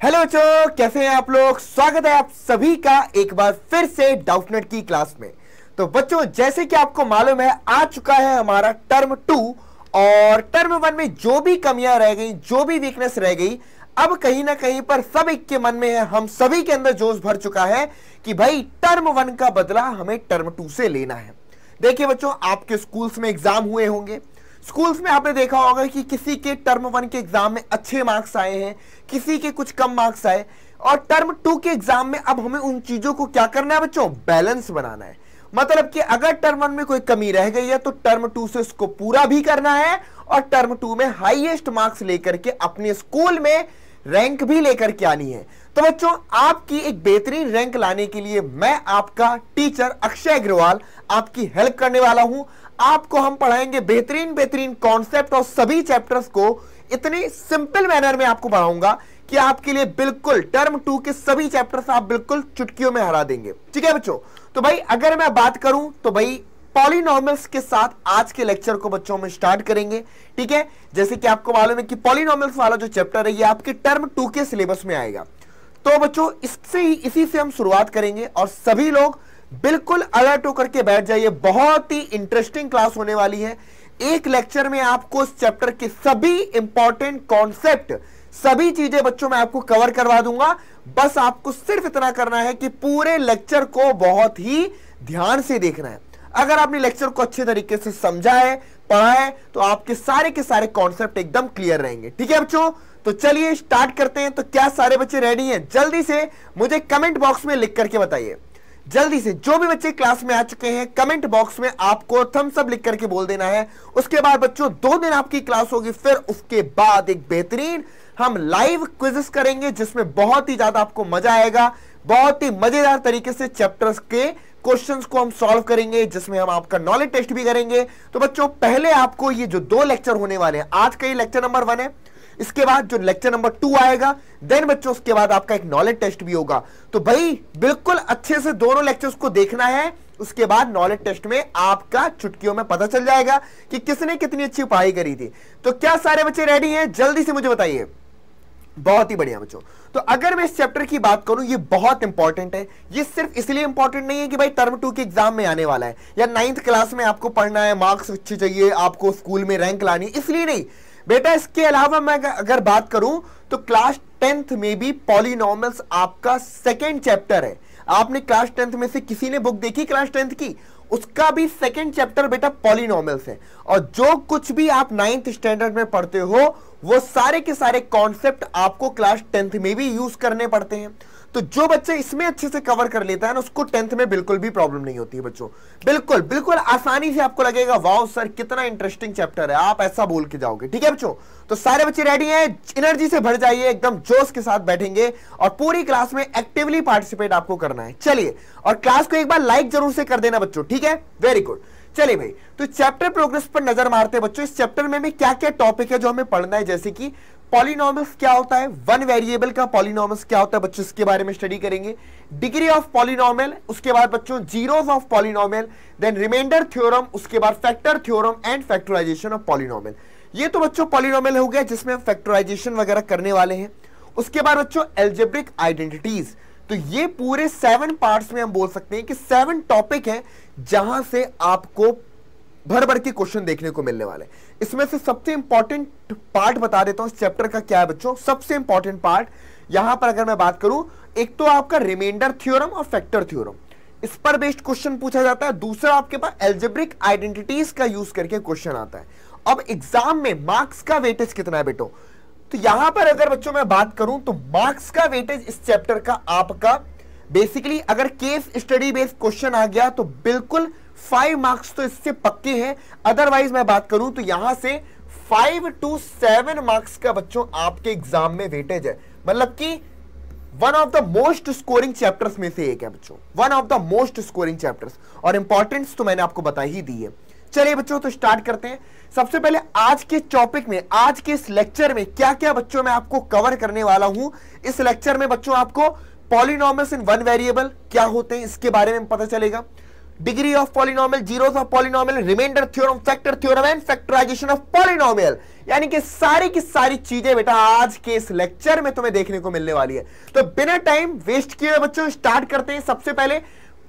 Hello बच्चों, कैसे हैं आप लोग? स्वागत है आप सभी का एक बार फिर से डाउटनेट की क्लास में। तो बच्चों, जैसे कि आपको मालूम है, आ चुका है हमारा टर्म टू और टर्म वन में जो भी कमियाँ रह गई, जो भी वीकनेस रह गई, अब कहीं ना कहीं पर सब एक के मन में है। हम सभी के अंदर जोश भर चुका है कि भाई टर्म वन का बदला हमें टर्म टू से लेना है। देखिए बच्चों, आपके स्कूल्स में एग्ज़ाम हुए होंगे। स्कूल्स में आपने देखा होगा कि किसी के टर्म वन के एग्ज़ाम में अच्छे मार्क्स आए हैं, किसी के कुछ कम मार्क्स आए, और टर्म टू के एग्ज़ाम में अब हमें उन चीज़ों को क्या करना है बच्चों? बैलेंस बनाना है। मतलब कि अगर टर्म वन में कोई कमी रह गई है तो टर्म टू से उसको पूरा भी करना है, और टर्म टू में हाईएस्ट मार्क्स लेकर के अपने स्कूल में रैंक भी लेकर के आनी है। तो बच्चों, आपकी एक बेहतरीन रैंक लाने के लिए मैं आपका टीचर अक्षय अग्रवाल आपकी हेल्प करने वाला हूँ। आपको हम पढ़ाएँगे बेहतरीन बेहतरीन कॉन्सेप्ट और सभी चैप्टर्स को इतनी सिंपल मैनर में आपको पढ़ाऊँगा कि आपके लिए बिल्कुल टर्म टू के सभी चैप्टर्स आप बिल्कुल चुटकियों में हरा देंगे। ठीक है बच्चों? तो भाई, अगर मैं बात करूँ तो भाई पॉलिनॉमल्स के साथ आज के लेक्चर को बच्चों में स्टार्ट करेंगे। ठीक है? जैसे कि आपको मालूम है कि पॉलिनॉमल्स वाला जो चैप्टर है, ये आपके टर्म टू के सिलेबस में आएगा। तो बच्चों, इससे ही, इसी से हम शुरुआत करेंगे और सभी लोग बिल्कुल अलर्ट होकर के बैठ जाइए। बहुत ही इंटरेस्टिंग क्लास होने वाली है। एक लेक्चर में आपको इस चैप्टर के सभी इंपॉर्टेंट कॉन्सेप्ट सभी चीज़ें बच्चों में आपको कवर करवा दूँगा। बस आपको सिर्फ़ इतना करना है कि पूरे लेक्चर को बहुत ही ध्यान से देखना है। अगर आपने लेक्चर को अच्छे तरीके से समझा है, पढ़ा है तो आपके सारे के सारे कॉन्सेप्ट एकदम क्लियर रहेंगे। ठीक है बच्चों? तो चलिए स्टार्ट करते हैं। तो क्या सारे बच्चे रेडी हैं? जल्दी से मुझे कमेंट बॉक्स में लिख करके बताइए। जल्दी से जो भी बच्चे क्लास में आ चुके हैं कमेंट बॉक्स में आपको थम्स अप लिख करके बोल देना है। उसके बाद बच्चों, दो दिन आपकी क्लास होगी, फिर उसके बाद एक बेहतरीन हम लाइव क्विजेस करेंगे, जिसमें बहुत ही ज़्यादा आपको मज़ा आएगा। बहुत ही मज़ेदार तरीके से चैप्टर्स के क्वेश्चंस को हम सॉल्व करेंगे, जिसमें हम आपका नॉलेज टेस्ट भी करेंगे। तो बच्चों, पहले आपको ये जो दो लेक्चर होने वाले हैं, आज का ये लेक्चर नंबर वन है। इसके बाद जो लेक्चर नंबर टू आएगा देन बच्चों, उसके बाद आपका एक नॉलेज टेस्ट भी होगा। तो भाई, बिल्कुल अच्छे से दोनों लेक्चर्स को देखना है, उसके बाद नॉलेज टेस्ट में आपका चुटकियों में पता चल जाएगा कि किसने कितनी अच्छी पढ़ाई करी थी। तो क्या सारे बच्चे रेडी हैं? जल्दी से मुझे बताइए। बहुत ही बढ़िया बच्चों। तो अगर मैं इस चैप्टर की बात करूँ, ये बहुत इंपॉर्टेंट है। ये सिर्फ़ इसलिए इंपॉर्टेंट नहीं है कि भाई टर्म टू के एग्ज़ाम में आने वाला है, या नाइन्थ क्लास में आपको पढ़ना है मार्क्स अच्छे चाहिए, आपको स्कूल में रैंक लानी इसलिए नहीं। बेटा, इसके अलावा मैं अगर बात करूँ तो क्लास टेंथ में भी पॉलिनॉमल्स आपका सेकेंड चैप्टर है। आपने क्लास टेंथ में से किसी ने बुक देखी क्लास टेंथ की? उसका भी सेकेंड चैप्टर बेटा पॉलिनॉमल्स है। और जो कुछ भी आप नाइन्थ स्टैंडर्ड में पढ़ते हो, वो सारे के सारे कॉन्सेप्ट आपको क्लास टेंथ में भी यूज़ करने पड़ते हैं। तो जो बच्चा इसमें अच्छे से कवर कर लेता है ना, उसको टेंथ में बिल्कुल भी प्रॉब्लम नहीं होती है बच्चों। बिल्कुल बिल्कुल आसानी से आपको लगेगा, वाओ सर, कितना इंटरेस्टिंग चैप्टर है, आप ऐसा बोल के जाओगे। ठीक है बच्चों? तो सारे बच्चे रेडी हैं एनर्जी से भर जाइए, एकदम जोश के साथ बैठेंगे और पूरी क्लास में एक्टिवली पार्टिसिपेट आपको करना है। चलिए, और क्लास को एक बार लाइक ज़रूर से कर देना बच्चों, ठीक है? वेरी गुड चलिए भाई तो चैप्टर प्रोग्रेस पर नज़र मारते हैं बच्चों, इस चैप्टर में भी क्या क्या टॉपिक है जो हमें पढ़ना है, जैसे कि पॉलिनॉमल्स क्या होता है? वन वेरिएबल का पॉलिनॉमल्स क्या होता है? बच्चों इसके बारे में स्टडी करेंगे। डिग्री ऑफ़ पॉलिनॉमल उसके बाद बच्चों zeros of polynomial then remainder theorem उसके बाद factor theorem and factorization of polynomial ये तो बच्चों पॉलिनॉमल हो गया, जिसमें हम फैक्टराइजेशन वगैरह करने वाले हैं। उसके बाद बच्चों एल्जेब्रिक आइडेंटिटीज तो ये पूरे सेवन पार्ट्स में हम बोल सकते हैं कि सेवन टॉपिक हैं जहाँ से आपको भर भर के क्वेश्चन देखने को मिलने वाले इसमें से सबसे इंपॉर्टेंट पार्ट बता देता हूँ, इस चैप्टर का क्या है बच्चों? सबसे इंपॉर्टेंट पार्ट यहाँ पर अगर मैं बात करूँ, एक तो आपका रिमाइंडर थ्योरम और फैक्टर थ्योरम इस पर बेस्ड क्वेश्चन पूछा जाता है, दूसरा आपके पास एल्जेब्रिक आइडेंटिटीज का यूज़ करके क्वेश्चन आता है। अब एग्ज़ाम में मार्क्स का वेटेज कितना है बेटो? तो यहाँ पर अगर बच्चों मैं बात करूँ तो मार्क्स का वेटेज इस चैप्टर का आपका बेसिकली अगर केस स्टडी बेस्ड क्वेश्चन आ गया तो बिल्कुल फाइव मार्क्स तो इससे पक्के हैं। अदरवाइज़ मैं बात करूँ तो यहाँ से फाइव टू सेवन मार्क्स का बच्चों आपके एग्ज़ाम में वेटेज है। मतलब कि one of the most scoring chapters में से एक है बच्चों। One of the most scoring chapters और इंपॉर्टेंस तो मैंने आपको बता ही दी है। चलिए बच्चों तो स्टार्ट करते हैं। सबसे पहले आज के टॉपिक में, आज के इस लेक्चर में क्या क्या बच्चों में आपको कवर करने वाला हूँ? इस लेक्चर में बच्चों आपको पॉलिनॉमस इन वन वेरिएबल क्या होते हैं, इसके बारे में पता चलेगा। Degree of polynomial zeros of polynomial remainder theorem factor theorem and factorization of polynomial यानी कि सारी की सारी चीज़ें बेटा आज के इस लेक्चर में तुम्हें देखने को मिलने वाली है। तो बिना टाइम वेस्ट किए बच्चों स्टार्ट करते हैं सबसे पहले।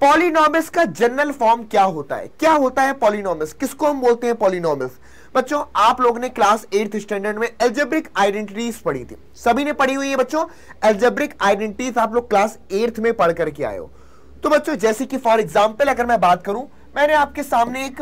पॉलिनोमियस का जनरल फॉर्म क्या होता है? क्या होता है पॉलिनोमियस किसको हम बोलते हैं पॉलिनोमियस बच्चों, आप लोग ने क्लास एट्थ स्टैंडर्ड में एल्जेब्रिक आइडेंटिटीज पढ़ी थी। सभी ने पढ़ी हुई है बच्चों? एल्जेब्रिक आइडेंटिटीज आप लोग क्लास एट्थ में पढ़ करके आए हो। तो बच्चों, जैसे कि फॉर एग्ज़ाम्पल अगर मैं बात करूँ, मैंने आपके सामने एक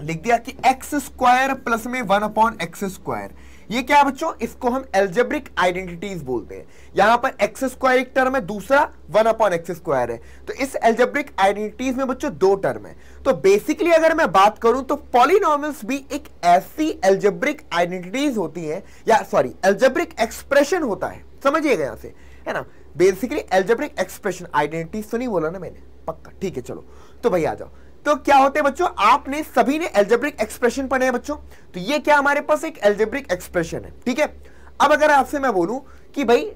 लिख दिया कि एक्स स्क्वायर प्लस में वन अपॉन एक्स स्क्वायर ये क्या बच्चों? इसको हम एल्जेब्रिक आइडेंटिटीज बोलते हैं। यहाँ पर एक्स स्क्वायर एक टर्म है, दूसरा वन अपॉन एक्स स्क्वायर है। तो इस एल्जेब्रिक आइडेंटिटीज में बच्चों दो टर्म है। तो बेसिकली अगर मैं बात करूँ तो पॉलिनॉमिल्स भी एक ऐसी एल्जेब्रिक आइडेंटिटीज होती है, या सॉरी एल्जेब्रिक एक्सप्रेशन होता है। समझिएगा यहाँ से, है ना? बेसिकली एल्जेब्रिक एक्सप्रेशन आइडेंटिटी सुनी बोला ना मैंने? पक्का, ठीक है, चलो। तो भाई आ जाओ। तो क्या होते हैं बच्चों? आपने सभी ने एल्जेब्रिक एक्सप्रेशन पढ़े बच्चों। तो ये क्या हमारे पास एक एल्जेब्रिक एक्सप्रेशन है, ठीक है? अब अगर आपसे मैं बोलूँ कि भाई,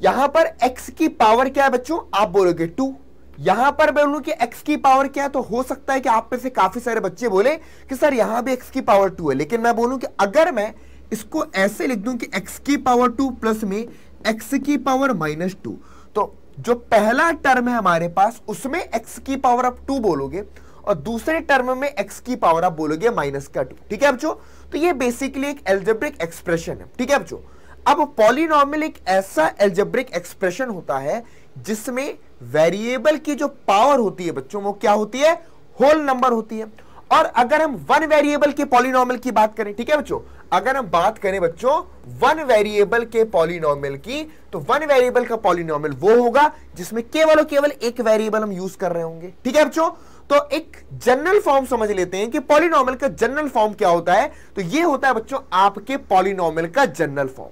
यहाँ पर x की पावर क्या है बच्चों? आप बोलोगे टू यहाँ पर बोलूँ कि x की पावर क्या है तो हो सकता है कि आप में से काफ़ी सारे बच्चे बोले कि सर, यहाँ भी x की पावर टू है। लेकिन मैं बोलूँ कि अगर मैं इसको ऐसे लिख दूँ कि x की पावर टू प्लस में x की पावर माइनस टू तो जो पहला टर्म है हमारे पास, उसमें x की पावर आप टू बोलोगे और दूसरे टर्म में x की पावर आप बोलोगे माइनस का टू ठीक है, बच्चों? तो ये बेसिकली एक एल्जेब्रिक एक्सप्रेशन है. ठीक है, बच्चों? अब पॉलिनॉमियल एक ऐसा एल्जेब्रिक एक्सप्रेशन होता है जिसमें वेरिएबल की जो पावर होती है, बच्चों, वो क्या होती है? होल नंबर होती है. और अगर हम वन वेरिएबल के पॉलिनॉमियल की बात करें, ठीक है बच्चों? अगर हम बात करें बच्चों वन वेरिएबल के पॉलिनॉमियल की तो वन वेरिएबल का पॉलिनॉमियल वो होगा जिसमें केवल और केवल एक वेरिएबल हम यूज़ कर रहे होंगे। ठीक है बच्चों? तो एक जनरल फॉर्म समझ लेते हैं कि पॉलिनॉमियल का जनरल फॉर्म क्या होता है। तो ये होता है बच्चों, आपके पॉलिनॉमल का general form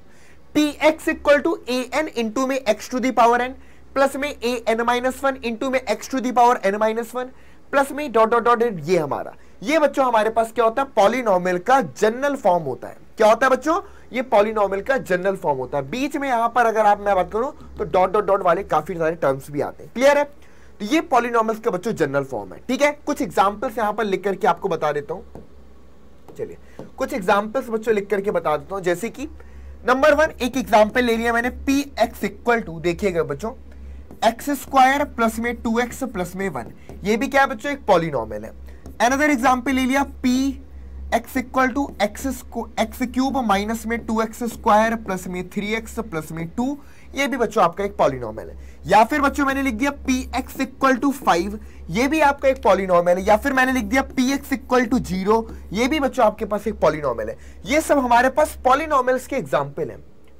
T x equal to a n into में x to the power n plus में a n minus one into में x to the power n minus one plus में डॉट डॉट डॉट ये हमारा। ये बच्चों हमारे पास क्या होता है? पॉलिनॉमियल का जनरल फॉर्म होता है। क्या होता है बच्चों? ये पॉलिनॉमियल का जनरल फॉर्म होता है। बीच में यहाँ पर अगर आप, मैं बात करूँ तो डॉट डॉट डॉट वाले काफ़ी सारे टर्म्स भी आते हैं। क्लियर है? तो ये पॉलिनॉमियल्स का बच्चों जनरल फॉर्म है। ठीक है? कुछ एग्जांपल्स यहाँ पर लिख करके आपको बता देता हूँ। चलिए, कुछ एग्जाम्पल्स बच्चों लिख करके बता देता हूँ। जैसे कि नंबर वन एक एग्ज़ाम्पल ले लिया मैंने पी एक्स इक्वल टू देखिएगा बच्चों। एक्स स्क्वायर प्लस में टू एक्स प्लस में वन ये भी क्या बच्चों, एक पॉलिनॉमियल है। अनदर एग्ज़ाम्पल ले लिया P x equal to x x cube minus में टू एक्स स्क्वायर प्लस में थ्री एक्स प्लस में टू ये भी बच्चों आपका एक पॉलिनॉमियल है। या फिर बच्चों मैंने लिख दिया P x equal to five ये भी आपका एक पॉलिनॉमियल है। या फिर मैंने लिख दिया P x equal to zero ये भी बच्चों आपके पास एक पॉलिनॉमियल है। ये सब हमारे पास पॉलिनॉमियल्स के एग्ज़ाम्पल है।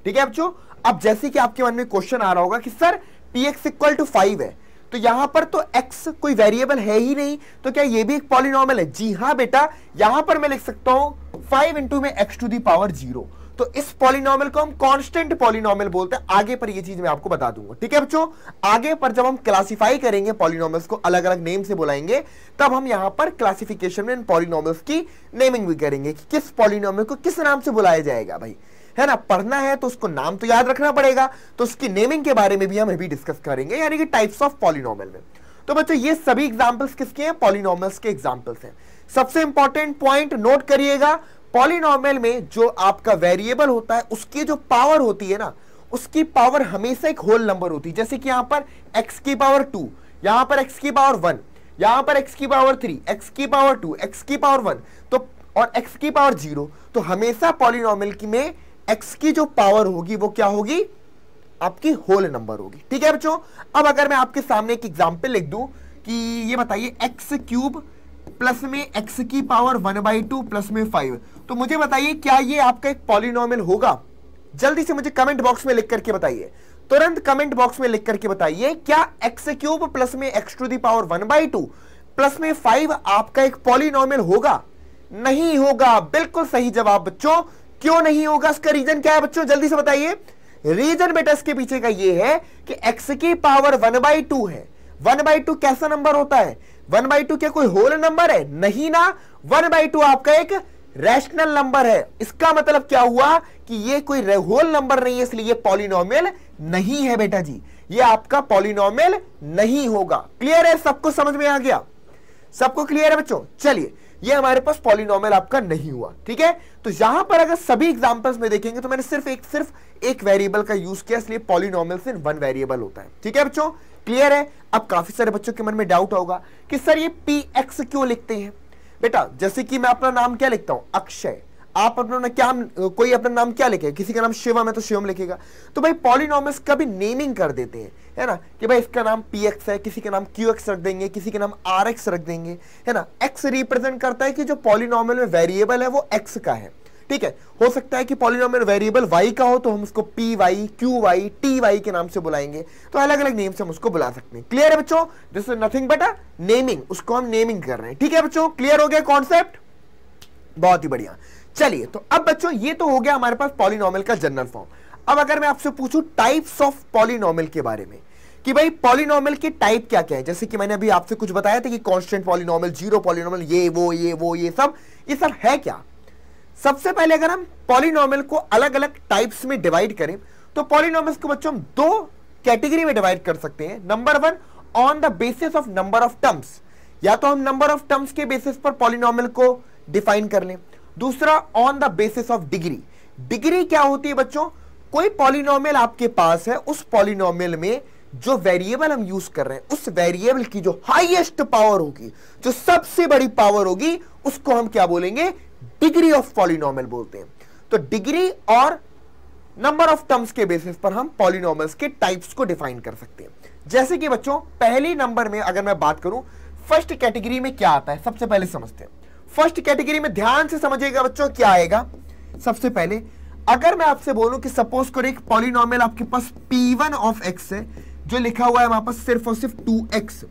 ठीक है बच्चों? अब जैसे कि आपके मन में क्वेश्चन आ रहा होगा कि, sir P x equal to five है। तो यहाँ पर तो x कोई वेरिएबल है ही नहीं। तो क्या ये भी एक पॉलिनॉमियल है? जी हाँ बेटा, यहाँ पर मैं लिख सकता हूँ फाइव इंटू में x to the power zero तो इस पॉलिनॉमियल को हम कांस्टेंट पॉलिनॉमियल बोलते हैं। आगे पर ये चीज़ मैं आपको बता दूँगा। ठीक है बच्चों? आगे पर जब हम क्लासिफाई करेंगे पॉलिनॉमियल्स को अलग अलग नेम से बुलाएँगे, तब हम यहाँ पर क्लासिफिकेशन में इन पॉलिनॉमियल्स की नेमिंग भी करेंगे कि किस पॉलिनॉमियल को किस नाम से बुलाया जाएगा भाई। है ना, पढ़ना है तो उसको नाम तो याद रखना पड़ेगा। तो उसकी नेमिंग के बारे में भी हम अभी डिस्कस करेंगे, यानी कि टाइप्स ऑफ़ पॉलिनॉमियल में। तो बच्चों, ये सभी एग्जांपल्स किसके हैं? पॉलिनॉमियल्स के एग्जांपल्स हैं। सबसे इंपॉर्टेंट पॉइंट नोट करिएगा पॉलिनॉमियल में जो आपका वेरिएबल होता है, उसकी जो पावर होती है ना, उसकी पावर हमेशा एक होल नंबर होती है। जैसे कि यहाँ पर x की पावर टू यहाँ पर x की पावर वन यहाँ पर x की पावर थ्री एक्स की पावर टू एक्स की पावर वन तो और x की पावर ज़ीरो तो हमेशा पॉलिनॉमियल की में x की जो पावर होगी, वो क्या होगी? आपकी होल नंबर होगी। ठीक है बच्चों? अब अगर मैं आपके सामने एक एग्ज़ाम्पल लिख दूँ कि ये बताइए एक्स क्यूब प्लस में एक्स की power one by two plus में फाइव तो मुझे बताइए, क्या ये आपका एक पॉलिनॉमियल होगा? जल्दी से मुझे कमेंट बॉक्स में लिख करके बताइए। तुरंत कमेंट बॉक्स में लिख करके बताइए, क्या एक्स क्यूब प्लस में x to the power one by two plus में फाइव आपका एक पॉलिनॉमियल होगा? नहीं होगा। बिल्कुल सही जवाब बच्चों। क्यों नहीं होगा? इसका रीजन क्या है बच्चों? जल्दी से बताइए। रीजन बेटा इसके पीछे का ये है कि एक्स की पावर वन बाई टू है। वन बाई टू कैसा नंबर होता है? वन बाई टू क्या कोई होल नंबर है? नहीं ना। वन बाई टू आपका एक रैशनल नंबर है। इसका मतलब क्या हुआ कि ये कोई होल नंबर नहीं है, इसलिए पॉलिनोमियल नहीं है बेटा जी। ये आपका पॉलिनोमियल नहीं होगा। क्लियर है? सबको समझ में आ गया? सबको क्लियर है बच्चों? चलिए। ये हमारे पास पॉलिनोमियल आपका नहीं हुआ, ठीक है? तो यहाँ पर अगर सभी एग्जांपल्स में देखेंगे तो मैंने सिर्फ़ एक सिर्फ़ एक वेरिएबल का यूज़ किया, इसलिए पॉलिनोमियल से वन वेरिएबल होता है। ठीक है बच्चों? क्लियर है? अब काफ़ी सारे बच्चों के मन में डाउट होगा कि सर ये पी एक्स क्यों लिखते हैं? बेटा, जैसे कि मैं अपना नाम क्या लिखता हूँ? अक्षय। आप अपना क्या, कोई अपना नाम क्या लिखे किसी का नाम शिवम है तो शिवम लिखेगा। तो भाई पॉलिनोमस का भी नेमिंग कर देते हैं। है ना? कि भाई इसका नाम पी एक्स है, किसी का नाम क्यू एक्स रख देंगे, किसी का नाम आर एक्स रख देंगे, है ना? एक्स रिप्रेजेंट करता है कि जो पॉलिनोमियल में वेरिएबल है, वो एक्स का है। ठीक है? हो सकता है कि पॉलिनोमियल वेरिएबल वाई का हो तो हम उसको P y Q y T y के नाम से बुलाएँगे। तो अलग अलग नेम से हम उसको बुला सकते हैं। क्लियर है बच्चों? This is nothing but a naming उसको हम नेमिंग कर रहे हैं। ठीक है बच्चों? क्लियर हो गया कॉन्सेप्ट बहुत ही बढ़िया। चलिए तो अब बच्चों, ये तो हो गया हमारे पास पॉलिनोमियल का जनरल फॉर्म अब अगर मैं आपसे पूछूँ टाइप्स ऑफ़ पॉलिनोमियल के बारे में, कि भाई पॉलिनोमियल के टाइप क्या क्या है? जैसे कि मैंने अभी आपसे कुछ बताया था कि कांस्टेंट पॉलिनोमियल ज़ीरो पॉलिनोमियल ये, वो ये वो, ये सब ये सब है क्या? सबसे पहले अगर हम पॉलिनोमियल को अलग अलग टाइप्स में डिवाइड करें तो पॉलिनोमियल्स को बच्चों हम दो कैटेगरी में डिवाइड कर सकते हैं। Number one on the basis of number of terms या तो हम नंबर ऑफ़ टर्म्स के बेसिस पर पॉलिनोमियल को डिफाइन कर लें। दूसरा on the basis of degree degree क्या होती है बच्चों? कोई पॉलिनोमियल आपके पास है, उस पॉलिनोमियल में जो वेरिएबल हम यूज़ कर रहे हैं, उस वेरिएबल की जो हाईएस्ट पावर होगी, जो सबसे बड़ी पावर होगी, उसको हम क्या बोलेंगे? डिग्री ऑफ़ पॉलिनोमियल बोलते हैं। तो डिग्री और नंबर ऑफ़ टर्म्स के बेसिस पर हम पॉलिनोमियल्स के टाइप्स को डिफाइन कर सकते हैं। जैसे कि बच्चों, पहली नंबर में अगर मैं बात करूँ फ़र्स्ट कैटेगरी में क्या आता है? सबसे पहले समझते हैं। फ़र्स्ट कैटेगरी में ध्यान से समझिएगा बच्चों, क्या आएगा? सबसे पहले अगर मैं आपसे बोलूँ कि सपोज़ करो एक पॉलिनोमियल आपके पास पी वन ऑफ़ एक्स है, जो लिखा हुआ है वहाँ पर सिर्फ़ और सिर्फ़ 2x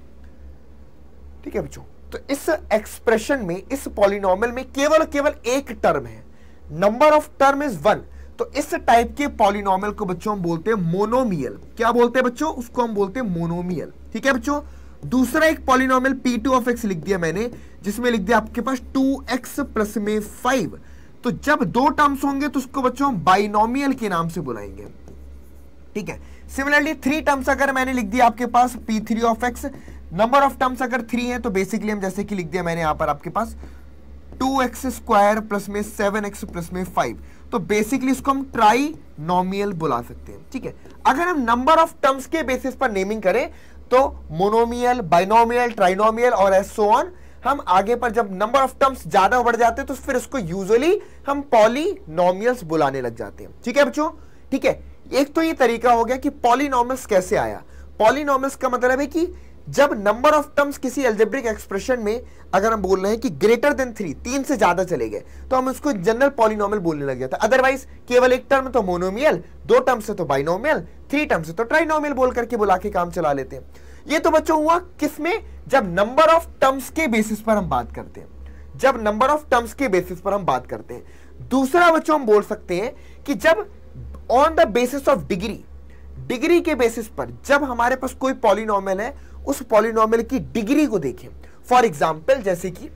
ठीक है बच्चों? तो इस एक्सप्रेशन में, इस पॉलिनोमियल में केवल केवल एक टर्म है। Number of term is one तो इस टाइप के पॉलिनोमियल को बच्चों हम बोलते हैं मोनोमियल क्या बोलते हैं बच्चों? उसको हम बोलते हैं मोनोमियल ठीक है बच्चों? दूसरा एक polynomial P two of x लिख दिया मैंने, जिसमें लिख दिया आपके पास टू एक्स प्लस में 5 तो जब दो टर्म्स होंगे तो उसको बच्चों बाइनोमियल के नाम से बुलाएँगे। ठीक है? सिमिलरली थ्री टर्म्स अगर मैंने लिख दिया आपके पास P3 of x number of terms अगर थ्री है तो बेसिकली हम जैसे कि लिख दिया मैंने यहाँ पर आपके पास टू एक्स स्क्वायर प्लस में सेवन एक्स प्लस में फाइव तो बेसिकली इसको हम ट्राई नॉमियल बुला सकते हैं। ठीक है? अगर हम नंबर ऑफ़ टर्म्स के बेसिस पर नेमिंग करें तो मोनोमियल बाइनोमियल ट्राइनोमियल और एसो ऑन हम आगे पर जब नंबर ऑफ़ टर्म्स ज़्यादा बढ़ जाते हैं तो फिर उसको यूजुअली हम पॉलीनोमियल्स बुलाने लग जाते हैं। ठीक है बच्चों? ठीक है? एक तो ये तरीका हो गया कि पॉलीनोमियल्स कैसे आया? पॉलीनोमियल्स का मतलब है कि जब नंबर ऑफ़ टर्म्स किसी एल्जेब्रिक एक्सप्रेशन में अगर हम बोल रहे हैं कि ग्रेटर देन थ्री तीन से ज़्यादा चले गए तो हम उसको जनरल पॉलिनोमियल बोलने लग जाता अदरवाइज़ केवल एक टर्म तो मोनोमियल दो टर्म से तो बाइनोमियल थ्री टर्म से तो ट्राइनोमियल बोल करके बुला के काम चला लेते हैं। ये तो बच्चों हुआ किसमें जब नंबर ऑफ़ टर्म्स के बेसिस पर हम बात करते हैं। जब नंबर ऑफ़ टर्म्स के बेसिस पर हम बात करते हैं। दूसरा बच्चों हम बोल सकते हैं कि जब on the basis of degree degree के बेसिस पर जब हमारे पास कोई पॉलिनोमियल है, उस पॉलिनोमियल की डिग्री को देखें। फॉर एग्ज़ाम्पल जैसे कि,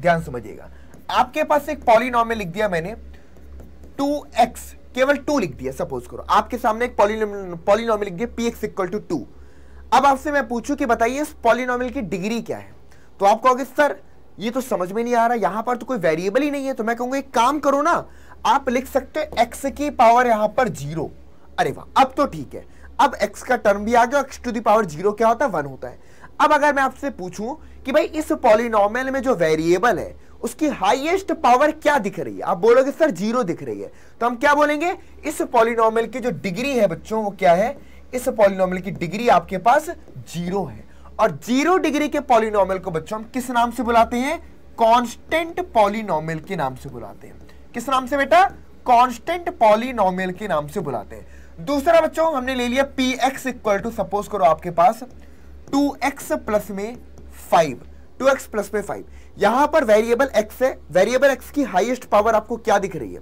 ध्यान समझिएगा। आपके पास एक पॉलिनोमियल लिख दिया मैंने 2x केवल 2 लिख दिया सपोज़ करो। आपके सामने एक पॉलिनोमियल लिख दिया px इक्वल टू टू अब आपसे मैं पूछूँ कि बताइए इस पॉलिनोमियल की डिग्री क्या है? तो आप कहोगे, सर, ये तो समझ में नहीं आ रहा, यहाँ पर तो कोई वेरिएबल ही नहीं है। तो मैं कहूँगा, एक काम करो ना, आप लिख सकते हो एक्स की पावर यहाँ पर ज़ीरो अरे वाह, अब तो ठीक है। अब x का टर्म भी आ गया, x to the power zero क्या होता है? वन होता है। अब अगर मैं आपसे पूछूँ कि भाई, इस पॉलिनोमियल में जो वेरिएबल है, उसकी हाईएस्ट पावर क्या दिख रही है? आप बोलोगे, सर ज़ीरो दिख रही है। तो हम क्या बोलेंगे? इस पॉलिनोमियल की जो डिग्री है बच्चों, वो क्या है? इस पॉलिनोमियल की डिग्री आपके पास ज़ीरो है। और ज़ीरो डिग्री के पॉलिनोमियल को बच्चों, हम किस नाम से बुलाते हैं? कांस्टेंट पॉलिनोमियल के नाम से बुलाते हैं। किस नाम से बेटा? कांस्टेंट पॉलिनोमियल के नाम से बुलाते हैं। दूसरा बच्चों, हमने ले लिया P x equal to suppose करो आपके पास टू एक्स प्लस में फाइव टू एक्स प्लस में फाइव यहाँ पर वेरिएबल एक्स है। वेरिएबल एक्स की हाईएस्ट पावर आपको क्या दिख रही है?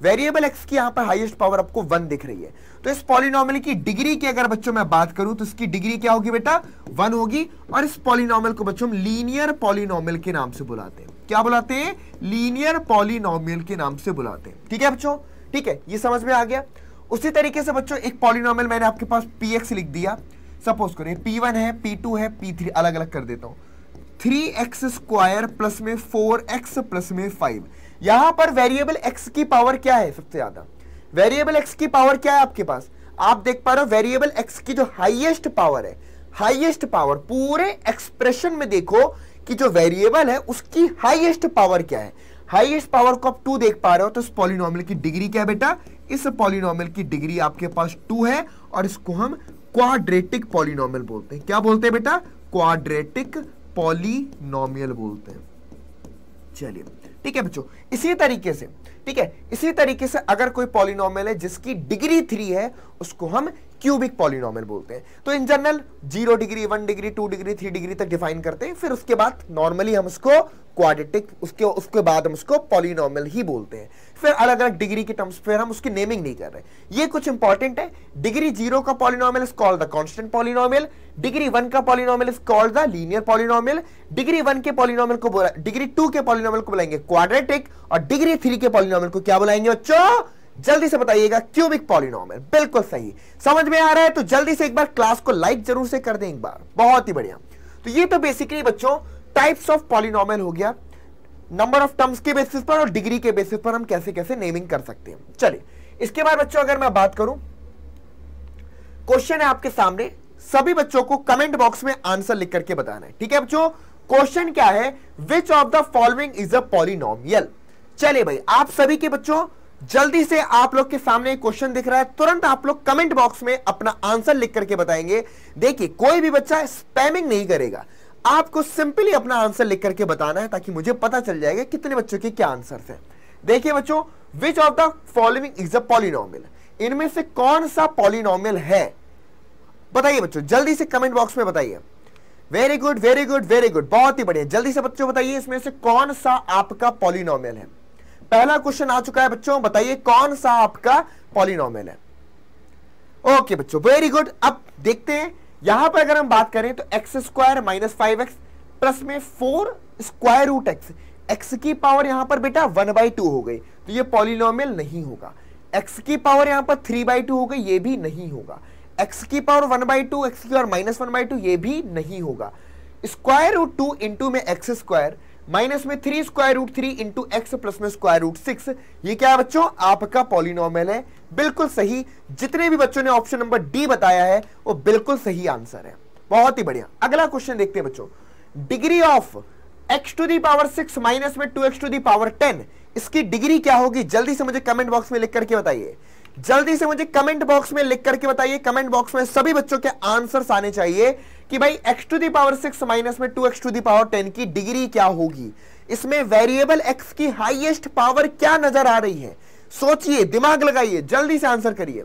वेरिएबल एक्स की यहाँ पर हाईएस्ट पावर आपको वन दिख रही है। तो इस पॉलिनोमियल की डिग्री की अगर बच्चों मैं बात करूँ तो इसकी डिग्री क्या होगी बेटा? वन होगी और इस पॉलिनोमियल को बच्चों लीनियर पॉलिनोमियल के नाम से बुलाते हैं। क्या बुलाते हैं? लीनियर पॉलिनोमियल के नाम से बुलाते हैं। ठीक है बच्चों? ठीक है, ये समझ में आ गया। उसी तरीके से बच्चों, एक पॉलिनोमियल मैंने आपके पास पी लिख दिया। सपोज़ करें पी वन है पी टू है पी थ्री अलग अलग कर देता हूँ। थ्री एक्स स्क्वायर प्लस में फोर एक्स प्लस में फाइव यहाँ पर वेरिएबल एक्स की पावर क्या है सबसे ज़्यादा? वेरिएबल एक्स की पावर क्या है आपके पास? आप देख पा रहे हो वेरिएबल एक्स की जो हाईएस्ट पावर है हाईएस्ट पावर पूरे एक्सप्रेशन में देखो कि जो वेरिएबल है, उसकी हाईएस्ट पावर क्या है? हाईएस्ट पावर को आप टू देख पा रहे हो तो इस पॉलिनोमियल की डिग्री क्या है बेटा? इस पॉलिनोमियल की डिग्री आपके पास टू है और इसको हम क्वाड्रेटिक पॉलिनोमियल बोलते हैं। क्या बोलते हैं बेटा? क्वाड्रेटिक पॉलिनोमियल बोलते हैं। चलिए। ठीक है बच्चों? इसी तरीके से, ठीक है? इसी तरीके से अगर कोई पॉलिनॉमल है जिसकी डिग्री थ्री है, उसको हम क्यूबिक पॉलिनॉमल बोलते हैं। तो in general zero degree one degree two degree three degree तक डिफाइन करते हैं, फिर उसके बाद नॉर्मली हम उसको क्वाड्रेटिक उसके उसके बाद हम उसको पॉलिनॉमल ही बोलते हैं। फिर अलग अलग डिग्री के टर्म्स फिर हम उसकी नेमिंग नहीं कर रहे। ये कुछ इंपॉर्टेंट है। डिग्री ज़ीरो का polynomial is called the constant polynomial degree one का polynomial is called the linear polynomial degree one के पॉलिनोमियल को बोला डिग्री टू के पॉलिनोमियल को बुलाएँगे क्वाड्रेटिक और डिग्री थ्री के पॉलिनोमियल को क्या बुलाएँगे बच्चों? जल्दी से बताइएगा क्यूबिक पॉलिनोमियल बिल्कुल सही। समझ में आ रहा है? तो जल्दी से एक बार क्लास को लाइक ज़रूर से कर दें एक बार। बहुत ही बढ़िया। तो ये तो बेसिकली बच्चों टाइप्स ऑफ़ पॉलिनोमियल हो गया। नंबर ऑफ़ टर्म्स के बेसिस पर और डिग्री के बेसिस पर हम कैसे कैसे नेमिंग कर सकते हैं। चलिए, इसके बाद बच्चों, अगर मैं बात करूँ क्वेश्चन है आपके सामने। सभी बच्चों को कमेंट बॉक्स में आंसर लिख करके बताना है। ठीक है बच्चों? क्वेश्चन क्या है? Which of the following is a polynomial चलिए भाई, आप सभी के बच्चों, जल्दी से आप लोग के सामने क्वेश्चन दिख रहा है। तुरंत आप लोग कमेंट बॉक्स में अपना आंसर लिख करके बताएँगे। देखिए, कोई भी बच्चा स्पैमिंग नहीं करेगा। आपको सिंपली अपना आंसर लिख करके बताना है ताकि मुझे पता चल जाएगा कितने बच्चों के क्या आंसर है। देखिए बच्चों which of the following is a polynomial इनमें से कौन सा पॉलिनोमियल है? बताइए बच्चों, जल्दी से कमेंट बॉक्स में बताइए। Very good very good very good बहुत ही बढ़िया। जल्दी से बच्चों बताइए, इसमें से कौन सा आपका पॉलिनोमियल है? पहला क्वेश्चन आ चुका है बच्चों, बताइए कौन सा आपका पॉलिनोमियल है? ओके बच्चों वेरी गुड अब देखते हैं यहाँ पर अगर हम बात करें तो x square minus five x plus में four square root x x की पावर यहाँ पर बेटा वन बाई टू हो गई। तो ये पॉलिनोमियल नहीं होगा। एक्स की पावर यहाँ पर थ्री बाई टू हो गई, ये भी नहीं होगा। एक्स की power one by two x की power minus one by two ये भी नहीं होगा। स्क्वायर रूट टू इंटू में एक्स स्क्वायर माइनस में three square root three into x plus में स्क्वायर रूट सिक्स ये क्या बच्चों? आपका पॉलिनोमियल है। बिल्कुल सही। जितने भी बच्चों ने ऑप्शन नंबर डी बताया है, वो बिल्कुल सही आंसर है। बहुत ही बढ़िया। अगला क्वेश्चन देखते हैं बच्चों। Degree of x to the power six minus में two x to the power ten इसकी डिग्री क्या होगी? जल्दी से मुझे कमेंट बॉक्स में लिख करके बताइए। जल्दी से मुझे कमेंट बॉक्स में लिख करके बताइए। कमेंट बॉक्स में सभी बच्चों के आंसर्स आने चाहिए कि भाई x to the power six minus में two x to the power ten की डिग्री क्या होगी। इसमें वेरिएबल x की हाईएस्ट पावर क्या नज़र आ रही है? सोचिए, दिमाग लगाइए, जल्दी से आंसर करिए।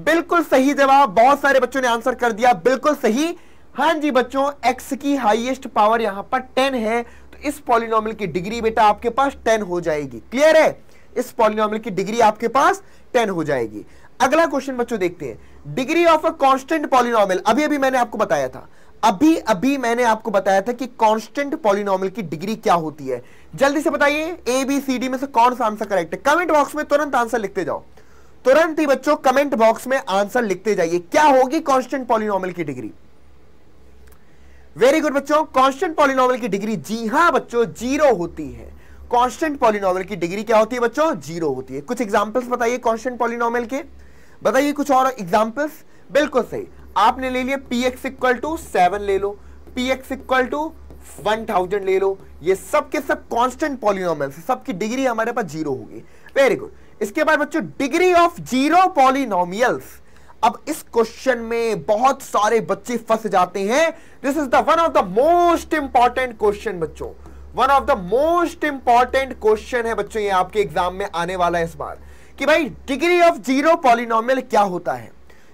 बिल्कुल सही जवाब, बहुत सारे बच्चों ने आंसर कर दिया। बिल्कुल सही। हाँ जी बच्चों, x की हाईएस्ट पावर यहाँ पर 10 है। तो इस पॉलिनोमियल की डिग्री बेटा आपके पास 10 हो जाएगी। क्लियर है? इस पॉलिनोमियल की डिग्री आपके पास 10 हो जाएगी। अगला क्वेश्चन बच्चों देखते हैं। Degree of a constant polynomial अभी अभी मैंने आपको बताया था। अभी अभी मैंने आपको बताया था कि कांस्टेंट पॉलिनोमियल की डिग्री क्या होती है। जल्दी से बताइए ए बी सी डी में से कौन सा आंसर करेक्ट है? कमेंट बॉक्स में तुरंत आंसर लिखते जाओ। तुरंत ही बच्चों कमेंट बॉक्स में आंसर लिखते जाइए। क्या होगी कांस्टेंट पॉलिनोमियल की डिग्री वेरी गुड बच्चों कांस्टेंट पॉलिनोमियल की डिग्री जी हाँ बच्चों ज़ीरो होती है। कांस्टेंट पॉलिनोमियल की डिग्री क्या होती है बच्चों? ज़ीरो होती है। कुछ एग्जांपल्स बताइए कांस्टेंट पॉलिनोमियल के। बताइए कुछ और एग्जाम्पल्स बिल्कुल सही। आपने ले लिया P x equal to seven ले लो। P x equal to one thousand ले लो। ये सब के सब कांस्टेंट पॉलिनोमियल सबकी डिग्री हमारे पास ज़ीरो होगी। वेरी गुड इसके बाद बच्चों डिग्री ऑफ़ ज़ीरो पॉलिनोमियल्स अब इस क्वेश्चन में बहुत सारे बच्चे फंस जाते हैं। This is the one of the most important question बच्चों। One of the most important question है बच्चों, ये आपके एग्ज़ाम में आने वाला है इस बार, कि भाई डिग्री ऑफ़ ज़ीरो पॉलिनोमियल क्या होता है?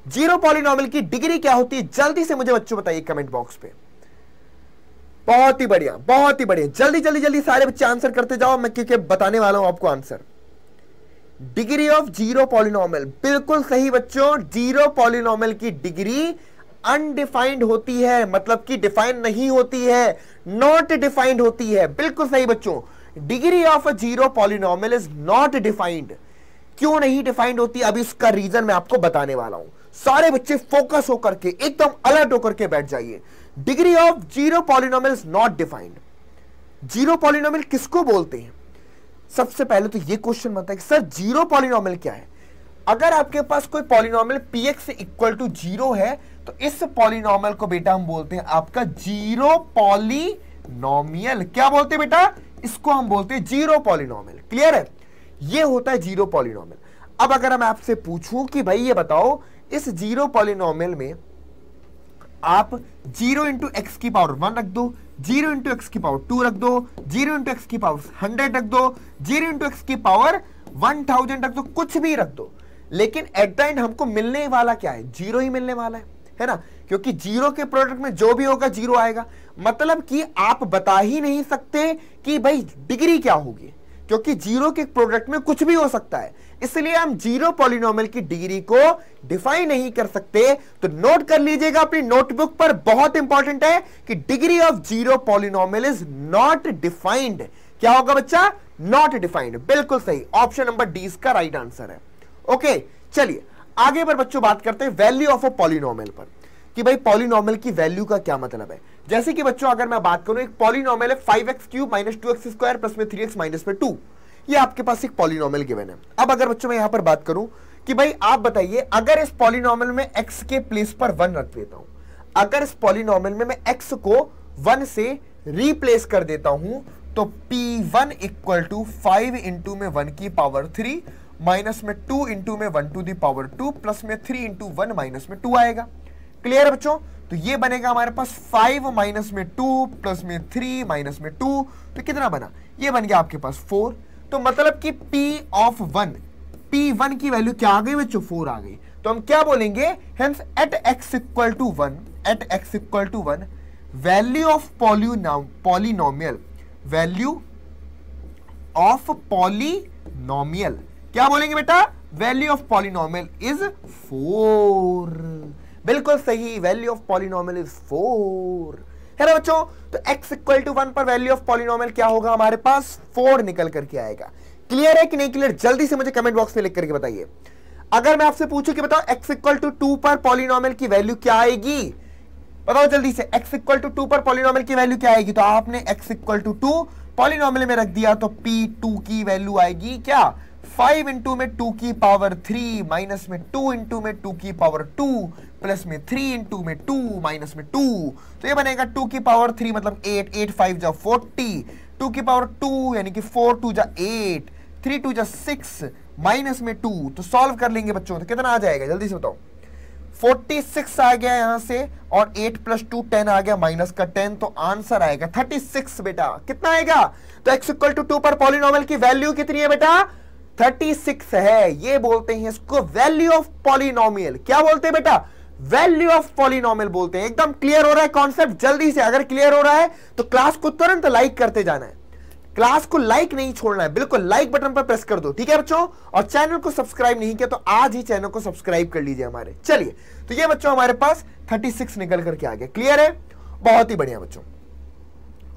ज़ीरो पॉलिनोमियल की डिग्री क्या होती है? जल्दी से मुझे बच्चों बताइए कमेंट बॉक्स पे। बहुत ही बढ़िया, बहुत ही बढ़िया। जल्दी जल्दी जल्दी सारे बच्चे आंसर करते जाओ, मैं क्योंकि बताने वाला हूँ आपको answer degree of zero polynomial बिल्कुल सही बच्चों ज़ीरो पॉलिनोमियल की डिग्री अनडिफाइंड होती है मतलब कि डिफाइंड नहीं होती है नॉट डिफाइंड होती है। बिल्कुल सही बच्चों degree of a zero polynomial is not defined क्यों नहीं डिफाइंड होती? अभी उसका रीजन मैं आपको बताने वाला हूँ। सारे बच्चे फोकस होकर के, एकदम अलर्ट होकर के बैठ जाइए। Degree of zero polynomial is not defined zero polynomial किसको बोलते हैं? सबसे पहले तो ये क्वेश्चन बनता है कि सर ज़ीरो पॉलिनोमियल क्या है? अगर आपके पास कोई polynomial P x equal to zero है तो इस पॉलिनोमियल को बेटा हम बोलते हैं आपका ज़ीरो पॉलिनोमियल क्या बोलते हैं बेटा? इसको हम बोलते हैं ज़ीरो पॉलिनोमियल क्लियर है? ये होता है ज़ीरो पॉलिनोमियल अब अगर मैं आपसे पूछूँ कि भाई ये बताओ, इस ज़ीरो पॉलिनोमियल में आप ज़ीरो इंटू एक्स की पावर वन रख दो ज़ीरो इंटू एक्स की पावर टू रख दो ज़ीरो इंटू एक्स की पावर हंड्रेड रख दो ज़ीरो इंटू एक्स की पावर वन थाउज़ेंड रख दो, कुछ भी रख दो। लेकिन एट द एंड हमको मिलने वाला क्या है? ज़ीरो ही मिलने वाला है है ना? क्योंकि ज़ीरो के प्रोडक्ट में जो भी होगा ज़ीरो आएगा। मतलब कि आप बता ही नहीं सकते कि भाई डिग्री क्या होगी। क्योंकि ज़ीरो के प्रोडक्ट में कुछ भी हो सकता है। इसलिए हम ज़ीरो पॉलिनोमियल की डिग्री को डिफाइन नहीं कर सकते। तो नोट कर लीजिएगा अपनी नोटबुक पर, बहुत इंपॉर्टेंट है कि degree of zero polynomial is not defined क्या होगा बच्चा? नॉट डिफाइंड बिल्कुल सही। ऑप्शन नंबर डी इसका राइट आंसर है। ओके, चलिए, आगे पर बच्चों बात करते हैं वैल्यू ऑफ़ अ पॉलिनोमियल पर, कि भाई पॉलिनोमियल की वैल्यू का क्या मतलब है। जैसे कि बच्चों, अगर मैं बात करूँ, एक पॉलिनोमियल है five x cube minus two x square plus में थ्री एक्स माइनस में टू ये आपके पास एक पॉलिनोमियल गिवन है। अब अगर बच्चों, मैं यहाँ पर बात करूँ, कि भाई आप बताइए, अगर इस पॉलिनोमियल में एक्स के प्लेस पर वन रख देता हूँ, अगर इस पॉलिनोमियल में मैं एक्स को वन से रिप्लेस कर देता हूँ तो P one equal to five into में वन की पावर थ्री माइनस में टू इंटू में one to the power two, plus में थ्री इंटू वन माइनस में टू आएगा। क्लियर बच्चों? तो ये बनेगा हमारे पास फाइव माइनस में टू प्लस में थ्री माइनस में टू तो कितना बना? ये बन गया आपके पास फोर तो मतलब कि P of one P one की वैल्यू क्या आ गई बच्चों? फोर आ गई। तो हम क्या बोलेंगे? Hence at x equal to one at x equal to one value of polynomial value of polynomial क्या बोलेंगे बेटा? Value of polynomial is four बिल्कुल सही value of polynomial is four है ना बच्चों तो x इक्वल टू वन पर वैल्यू ऑफ़ पॉलिनोमियल क्या होगा? हमारे पास फोर निकल करके आएगा। क्लियर है कि नहीं क्लियर जल्दी से मुझे कमेंट बॉक्स में लिख करके बताइए। अगर मैं आपसे पूछूँ कि बताओ, x इक्वल टू टू पर पॉलिनोमियल की वैल्यू क्या आएगी? बताओ जल्दी से, x इक्वल टू टू पर पॉलिनोमियल की वैल्यू क्या आएगी? तो आपने x equal to two polynomial में रख दिया तो p2 की वैल्यू आएगी क्या? फाइव इंटू में टू की पावर थ्री, माइनस में टू इंटू में टू की पावर टू, प्लस में थ्री इंटू में टू, माइनस में टू। तो ये बनेगा टू की पावर थ्री मतलब एट एट, फाइव जा फोर्टी। टू की पावर टू, यानी कि फोर, टू जा एट। थ्री, टू जा सिक्स, माइनस में टू। तो सॉल्व कर लेंगे बच्चों तो कितना आ जाएगा? जल्दी से बताओ। 46 आ गया यहाँ से, और 8 प्लस टू टेन आ गया, माइनस का 10 तो आंसर आएगा 36 बेटा। कितना आएगा? तो x इक्वल टू टू पर पॉलिनोमियल की वैल्यू कितनी है बेटा? 36 है। ये बोलते हैं इसको वैल्यू ऑफ़ पॉलिनोमियल क्या बोलते हैं बेटा? वैल्यू ऑफ़ पॉलिनोमियल बोलते हैं। एकदम क्लियर हो रहा है कॉन्सेप्ट जल्दी से अगर क्लियर हो रहा है तो क्लास को तुरंत लाइक करते जाना है। क्लास को लाइक नहीं छोड़ना है। बिल्कुल लाइक बटन पर प्रेस कर दो, ठीक है बच्चों? और चैनल को सब्सक्राइब नहीं किया तो आज ही चैनल को सब्सक्राइब कर लीजिए हमारे। चलिए तो ये बच्चों हमारे पास 36 निकल करके आ गया। क्लियर है? बहुत ही बढ़िया बच्चों।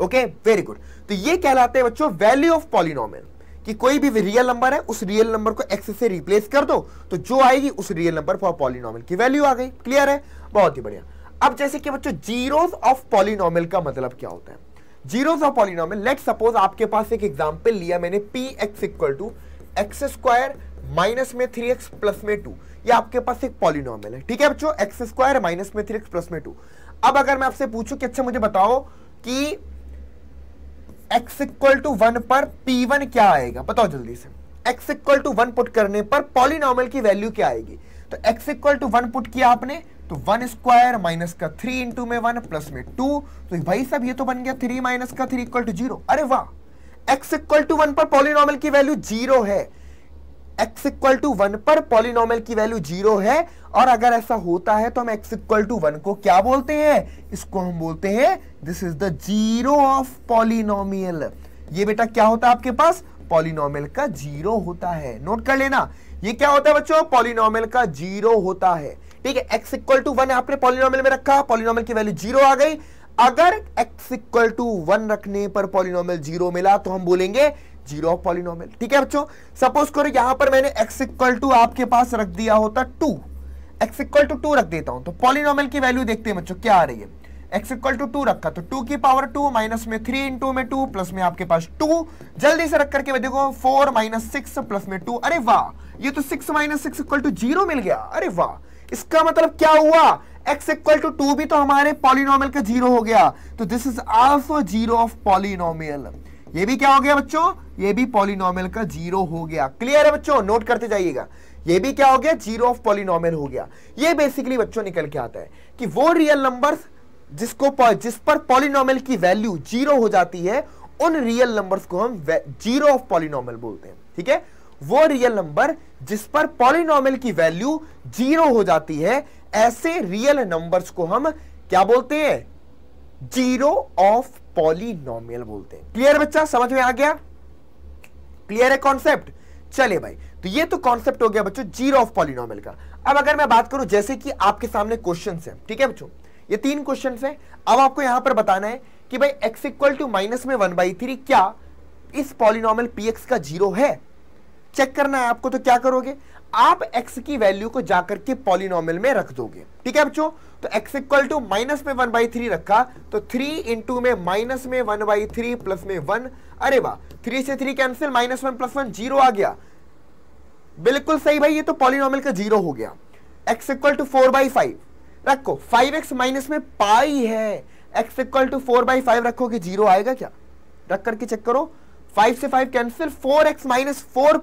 ओके वेरी गुड तो ये कहलाते हैं बच्चों वैल्यू ऑफ़ पॉलिनोमियल कि कोई भी रियल नंबर है, उस रियल नंबर को एक्स से रिप्लेस कर दो तो जो आएगी उस रियल नंबर फॉर पॉलिनोमियल की वैल्यू आ गई। क्लियर है? बहुत ही बढ़िया। अब जैसे कि बच्चों जीरोस ऑफ़ पॉलिनोमियल का मतलब क्या होता है? Zeros of polynomial let suppose आपके पास एक एग्जांपल लिया मैंने p x equal to x square minus में थ्री एक्स प्लस में टू ये आपके पास एक पॉलिनोमियल है। ठीक है बच्चों? एक्स स्क्वायर माइनस में थ्री एक्स प्लस में टू अब अगर मैं आपसे पूछूँ कि अच्छा मुझे बताओ कि x इक्वल टू वन पर p1 क्या आएगा? बताओ जल्दी से। X equal to one put करने पर पॉलिनॉमल की वैल्यू क्या आएगी? तो x equal to one put किया आपने तो वन स्क्वायर माइनस का थ्री इंटू में वन प्लस में टू तो भाई सब ये तो बन गया थ्री माइनस का थ्री इक्वल टू ज़ीरो अरे वाह! एक्स इक्वल टू वन पर पॉलिनॉमल की वैल्यू ज़ीरो है। X इक्वल टू वन पर पॉलिनोमियल की वैल्यू ज़ीरो है, और अगर ऐसा होता है तो हम x इक्वल टू वन को क्या बोलते हैं? इसको हम बोलते हैं this is the zero of polynomial ये बेटा क्या होता है आपके पास? पॉलिनोमियल का ज़ीरो होता है। नोट कर लेना, ये क्या होता है बच्चों? पॉलिनोमियल का ज़ीरो होता है। ठीक है, x इक्वल टू वन आपने पॉलिनोमियल में रखा पॉलिनोमियल की वैल्यू ज़ीरो आ गई। अगर x इक्वल टू वन रखने पर पॉलिनोमियल ज़ीरो मिला तो हम बोलेंगे ज़ीरो ऑफ़ पॉलिनोमियल। ठीक है बच्चों? सपोज़ करो यहाँ पर मैंने एक्स इक्वल टू आपके पास रख दिया होता two x equal to two रख देता हूँ। तो पॉलिनोमियल की वैल्यू देखते हैं बच्चों, क्या आ रही है? एक्स इक्वल टू टू रखा तो टू की पावर टू माइनस में थ्री इंटू में टू प्लस में आपके पास टू जल्दी से रख करके देखो फोर माइनस सिक्स प्लस में टू अरे वाह, ये तो six minus six equal to zero मिल गया। अरे वाह, इसका मतलब क्या हुआ? x इक्वल टू टू भी तो हमारे पॉलिनोमियल का ज़ीरो हो गया। तो this is also zero of polynomial ये भी क्या हो गया बच्चों? ये भी पॉलिनोमियल का ज़ीरो हो गया। क्लियर है बच्चों? नोट करते जाइएगा। ये भी क्या हो गया? ज़ीरो ऑफ़ पॉलिनोमियल हो गया। ये बेसिकली बच्चों निकल के आता है कि वो रियल नंबर्स जिसको जिस पर पॉलिनोमियल की वैल्यू ज़ीरो हो जाती है, उन रियल नंबर्स को हम ज़ीरो ऑफ़ पॉलिनोमियल बोलते हैं। ठीक है? वो रियल नंबर जिस पर पॉलिनॉमल की वैल्यू ज़ीरो हो जाती है, ऐसे रियल नंबर्स को हम क्या बोलते हैं? ज़ीरो ऑफ़ पॉलिनोमियल बोलते हैं। क्लियर बच्चा? समझ में आ गया? क्लियर है कॉन्सेप्ट चले भाई तो ये तो कॉन्सेप्ट हो गया बच्चों ज़ीरो ऑफ़ पॉलिनोमियल का। अब अगर मैं बात करूँ, जैसे कि आपके सामने क्वेश्चन है, ठीक है बच्चों? ये तीन क्वेश्चन है। अब आपको यहाँ पर बताना है कि भाई एक्स इक्वल टू माइनस में वन बाई थ्री क्या इस पॉलिनोमियल पी एक्स का ज़ीरो है? चेक करना है आपको तो क्या करोगे? आप x की वैल्यू को जाकर के पॉलिनोमियल में रख दोगे। ठीक है बच्चों? तो x इक्वल टू माइनस में वन बाई थ्री रखा तो थ्री इंटू में माइनस में वन बाई थ्री प्लस में वन अरे वाह थ्री से three cancel minus one plus one zero आ गया। बिल्कुल सही भाई, ये तो पॉलिनोमियल का ज़ीरो हो गया। x equal to four by five रखो फाइव एक्स माइनस में पाई है। x equal to four by five रखोगे ज़ीरो आएगा क्या? रख करके चेक करो। फाइव से five cancel four x minus four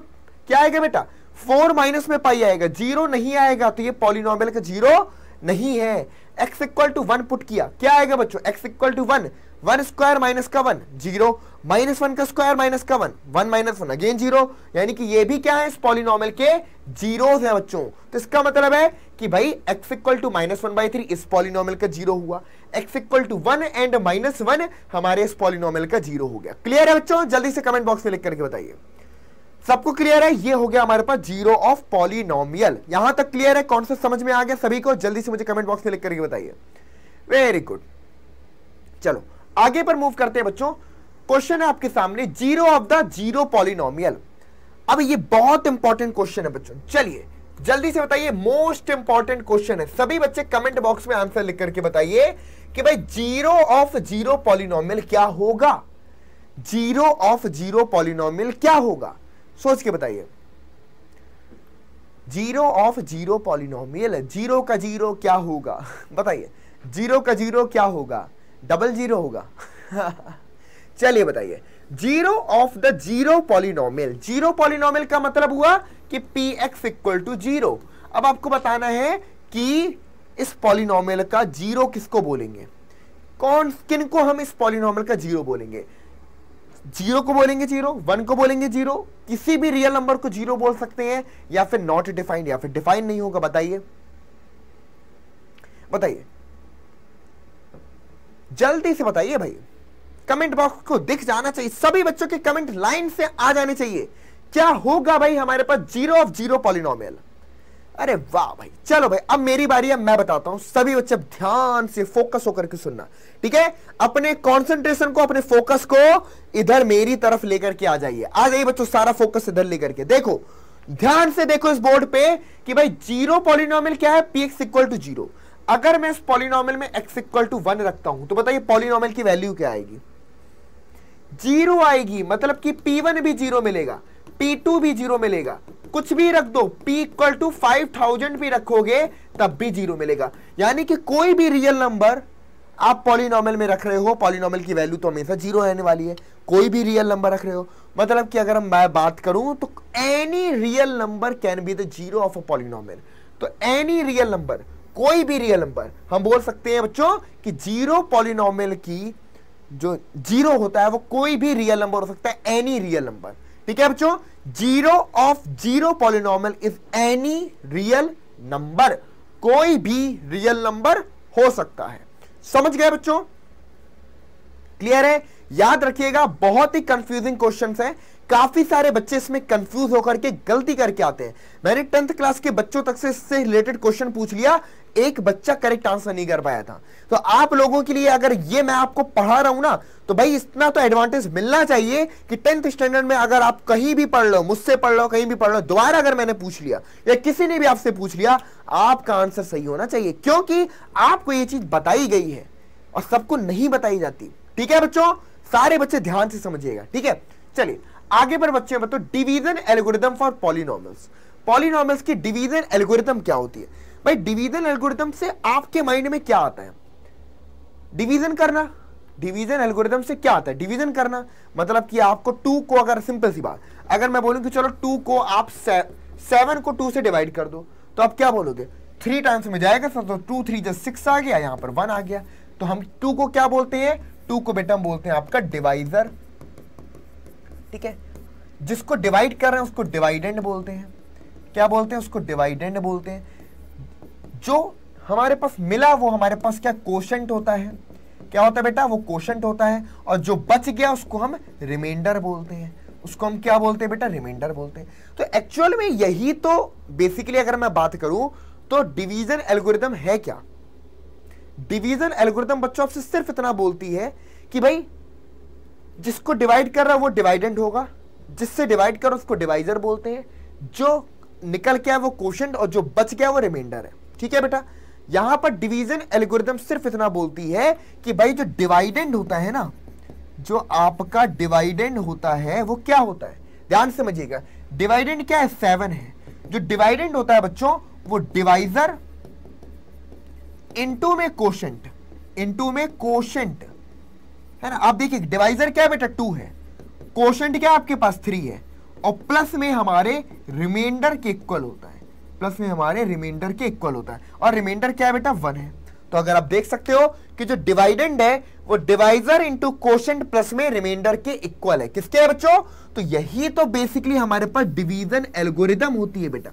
क्या आएगा बेटा? फोर माइनस में पाई आएगा, ज़ीरो नहीं आएगा तो ये पॉलिनोमियल का ज़ीरो नहीं है। X equal to one put किया, क्या आएगा बच्चों? X equal to one one square minus का वन, ज़ीरो। माइनस वन का स्क्वायर माइनस का one one minus one, again zero. यानी कि ये भी क्या है, इस पॉलिनोमियल के ज़ीरो है बच्चों। तो इसका मतलब है कि भाई x equal to minus one by three, इस पॉलिनोमियल का ज़ीरो हुआ। X equal to one and minus one, हमारे इस पॉलिनोमियल का ज़ीरो हो गया। क्लियर है बच्चों? जल्दी से कमेंट बॉक्स में लिख करके बताइए। सबको क्लियर है? ये हो गया हमारे पास ज़ीरो ऑफ़ पॉलिनोमियल यहाँ तक क्लियर है? कौन सा समझ में आ गया? सभी को जल्दी से मुझे कमेंट बॉक्स में लिख करके बताइए। वेरी गुड चलो, आगे पर मूव करते हैं बच्चों। क्वेश्चन है आपके सामने। Zero of the zero polynomial अब ये बहुत इंपॉर्टेंट क्वेश्चन है बच्चों। चलिए, जल्दी से बताइए। मोस्ट इंपॉर्टेंट क्वेश्चन है। सभी बच्चे कमेंट बॉक्स में आंसर लिख करके बताइए कि भाई ज़ीरो ऑफ़ ज़ीरो पॉलिनोमियल क्या होगा? ज़ीरो ऑफ़ ज़ीरो पॉलिनोमियल क्या होगा? सोच के बताइए। Zero of zero polynomial, zero का ज़ीरो क्या होगा? बताइए। ज़ीरो का ज़ीरो क्या होगा? डबल ज़ीरो होगा। चलिए बताइए। Zero of the zero polynomial zero polynomial का मतलब हुआ कि p x equal to zero. अब आपको बताना है कि इस पॉलिनोमियल का ज़ीरो किसको बोलेंगे? कौन, किन को हम इस पॉलिनोमियल का ज़ीरो बोलेंगे? ज़ीरो को बोलेंगे ज़ीरो, वन को बोलेंगे ज़ीरो, किसी भी रियल नंबर को ज़ीरो बोल सकते हैं, या फिर नॉट डिफाइंड या फिर डिफाइंड नहीं होगा, बताइए। बताइए। जल्दी से बताइए भाई। कमेंट बॉक्स को दिख जाना चाहिए। सभी बच्चों के कमेंट लाइन से आ जाने चाहिए। क्या होगा भाई हमारे पास ज़ीरो ऑफ़ ज़ीरो पॉलिनोमियल अरे वाह भाई, चलो भाई, अब मेरी बारी है, मैं बताता हूँ। सभी बच्चे ध्यान से फोकस होकर के सुनना, ठीक है? अपने कंसंट्रेशन को, अपने फोकस को इधर मेरी तरफ़ लेकर के आ जाइए। आ जाइए बच्चों, सारा फोकस इधर लेकर के। देखो, ध्यान से देखो इस बोर्ड पे कि भाई ज़ीरो पॉलिनोमियल क्या है? P x equal to zero अगर मैं इस पॉलिनोमियल में एक्स इक्वल टू वन रखता हूँ तो बताइए पॉलिनोमियल की वैल्यू क्या आएगी? ज़ीरो आएगी मतलब कि पी वन भी ज़ीरो मिलेगा। पी टू भी ज़ीरो मिलेगा। कुछ भी रख दो p equal to five thousand भी रखोगे, तब भी ज़ीरो मिलेगा। यानी कि कोई भी रियल नंबर आप पॉलिनोमियल में रख रहे हो पॉलिनोमियल की वैल्यू तो हमेशा ज़ीरो रहने वाली है। कोई भी रियल नंबर रख रहे हो। मतलब कि अगर मैं बात करूँ तो any real number can be the zero of a polynomial तो एनी रियल नंबर कोई भी रियल नंबर हम बोल सकते हैं बच्चों कि ज़ीरो पॉलिनोमियल की जो ज़ीरो होता है, वो कोई भी रियल नंबर हो सकता है एनी रियल नंबर ठीक है बच्चों? Zero of zero polynomial is any real number कोई भी रियल नंबर हो सकता है। समझ गए बच्चों? क्लियर है? याद रखिएगा, बहुत ही कंफ्यूजिंग क्वेश्चन है। काफ़ी सारे बच्चे इसमें कंफ्यूज होकर के गलती करके आते हैं। मैंने टेंथ क्लास के बच्चों तक से इससे रिलेटेड क्वेश्चन पूछ लिया, एक बच्चा करेक्ट आंसर नहीं कर पाया था। तो आप लोगों के लिए अगर ये मैं आपको पढ़ा रहा हूँ ना तो भाई इतना तो एडवांटेज मिलना चाहिए कि टेंथ स्टैंडर्ड में अगर आप कहीं भी पढ़ लो, मुझसे पढ़ लो, कहीं भी पढ़ लो, दोबारा अगर मैंने पूछ लिया, या किसी ने भी आपसे पूछ लिया, आपका आंसर सही होना चाहिए। क्योंकि आपको ये चीज़ बताई गई है और सबको नहीं बताई जाती। ठीक है बच्चों? सारे बच्चे ध्यान से समझिएगा। ठीक है? चलिए आगे पर बच्चे बताओ division algorithm for polynomials polynomials की डिवीज़न एल्गोरिदम क्या होती है? भाई डिवीज़न एल्गोरिदम से आपके माइंड में क्या आता है? डिवीज़न करना। डिवीज़न एल्गोरिदम से क्या आता है? डिवीज़न करना। मतलब कि आपको टू को अगर सिंपल सी बात अगर मैं बोलूँ कि चलो टू को आप से, सेवन को टू से डिवाइड कर दो तो आप क्या बोलोगे? थ्री टाइम्स में जाएगा सर तो टू थ्री जस्ट सिक्स आ गया यहाँ पर वन आ गया। तो हम टू को क्या बोलते हैं? टू को बेटा हम बोलते हैं आपका डिवाइजर ठीक है? जिसको डिवाइड कर रहे हैं, उसको डिवाइडेंड बोलते हैं। क्या बोलते हैं? उसको डिवाइडेंड बोलते हैं। जो हमारे पास मिला, वो हमारे पास क्या कोशंट होता है? क्या होता है बेटा? वो कोशंट होता है। और जो बच गया, उसको हम रिमाइंडर बोलते हैं। उसको हम क्या बोलते हैं बेटा? रिमाइंडर बोलते हैं। तो एक्चुअल में यही तो बेसिकली अगर मैं बात करूँ तो डिवीज़न एल्गोरिदम है क्या? डिवीज़न एल्गोरिदम बच्चों आपसे सिर्फ़ इतना बोलती है कि भाई जिसको डिवाइड कर रहा है, वो डिवाइडेंड होगा। जिससे डिवाइड कर उसको डिवाइजर बोलते हैं। जो निकल के वो क्वेश्चन और जो बच गया, वो रिमाइंडर है। ठीक है बेटा? यहाँ पर डिवीज़न एल्गोरिदम सिर्फ़ इतना बोलती है कि भाई जो डिवाइडेंड होता है ना, जो आपका डिवाइडेंड होता है, वो क्या होता है? ध्यान समझिएगा। डिवाइडेंड क्या है? सेवन है। जो डिवाइडेंड होता है बच्चों, वो डिवाइजर इनटू में कोशेंट इनटू में कोशेंट है ना? आप देखिए डिवाइजर क्या बेटा? टू है। कोशेंट क्या आपके पास? थ्री है। और प्लस में हमारे रिमाइंडर के इक्वल होता है। प्लस में हमारे रिमाइंडर के इक्वल होता है। और रिमाइंडर क्या बेटा? वन है। तो अगर आप देख सकते हो कि जो डिवाइडेंड है, वो डिवाइजर इंटू क्वेश्चन प्लस में रिमाइंडर के इक्वल है। किसके है बच्चों? तो यही तो बेसिकली हमारे पास डिवीज़न एल्गोरिदम होती है बेटा।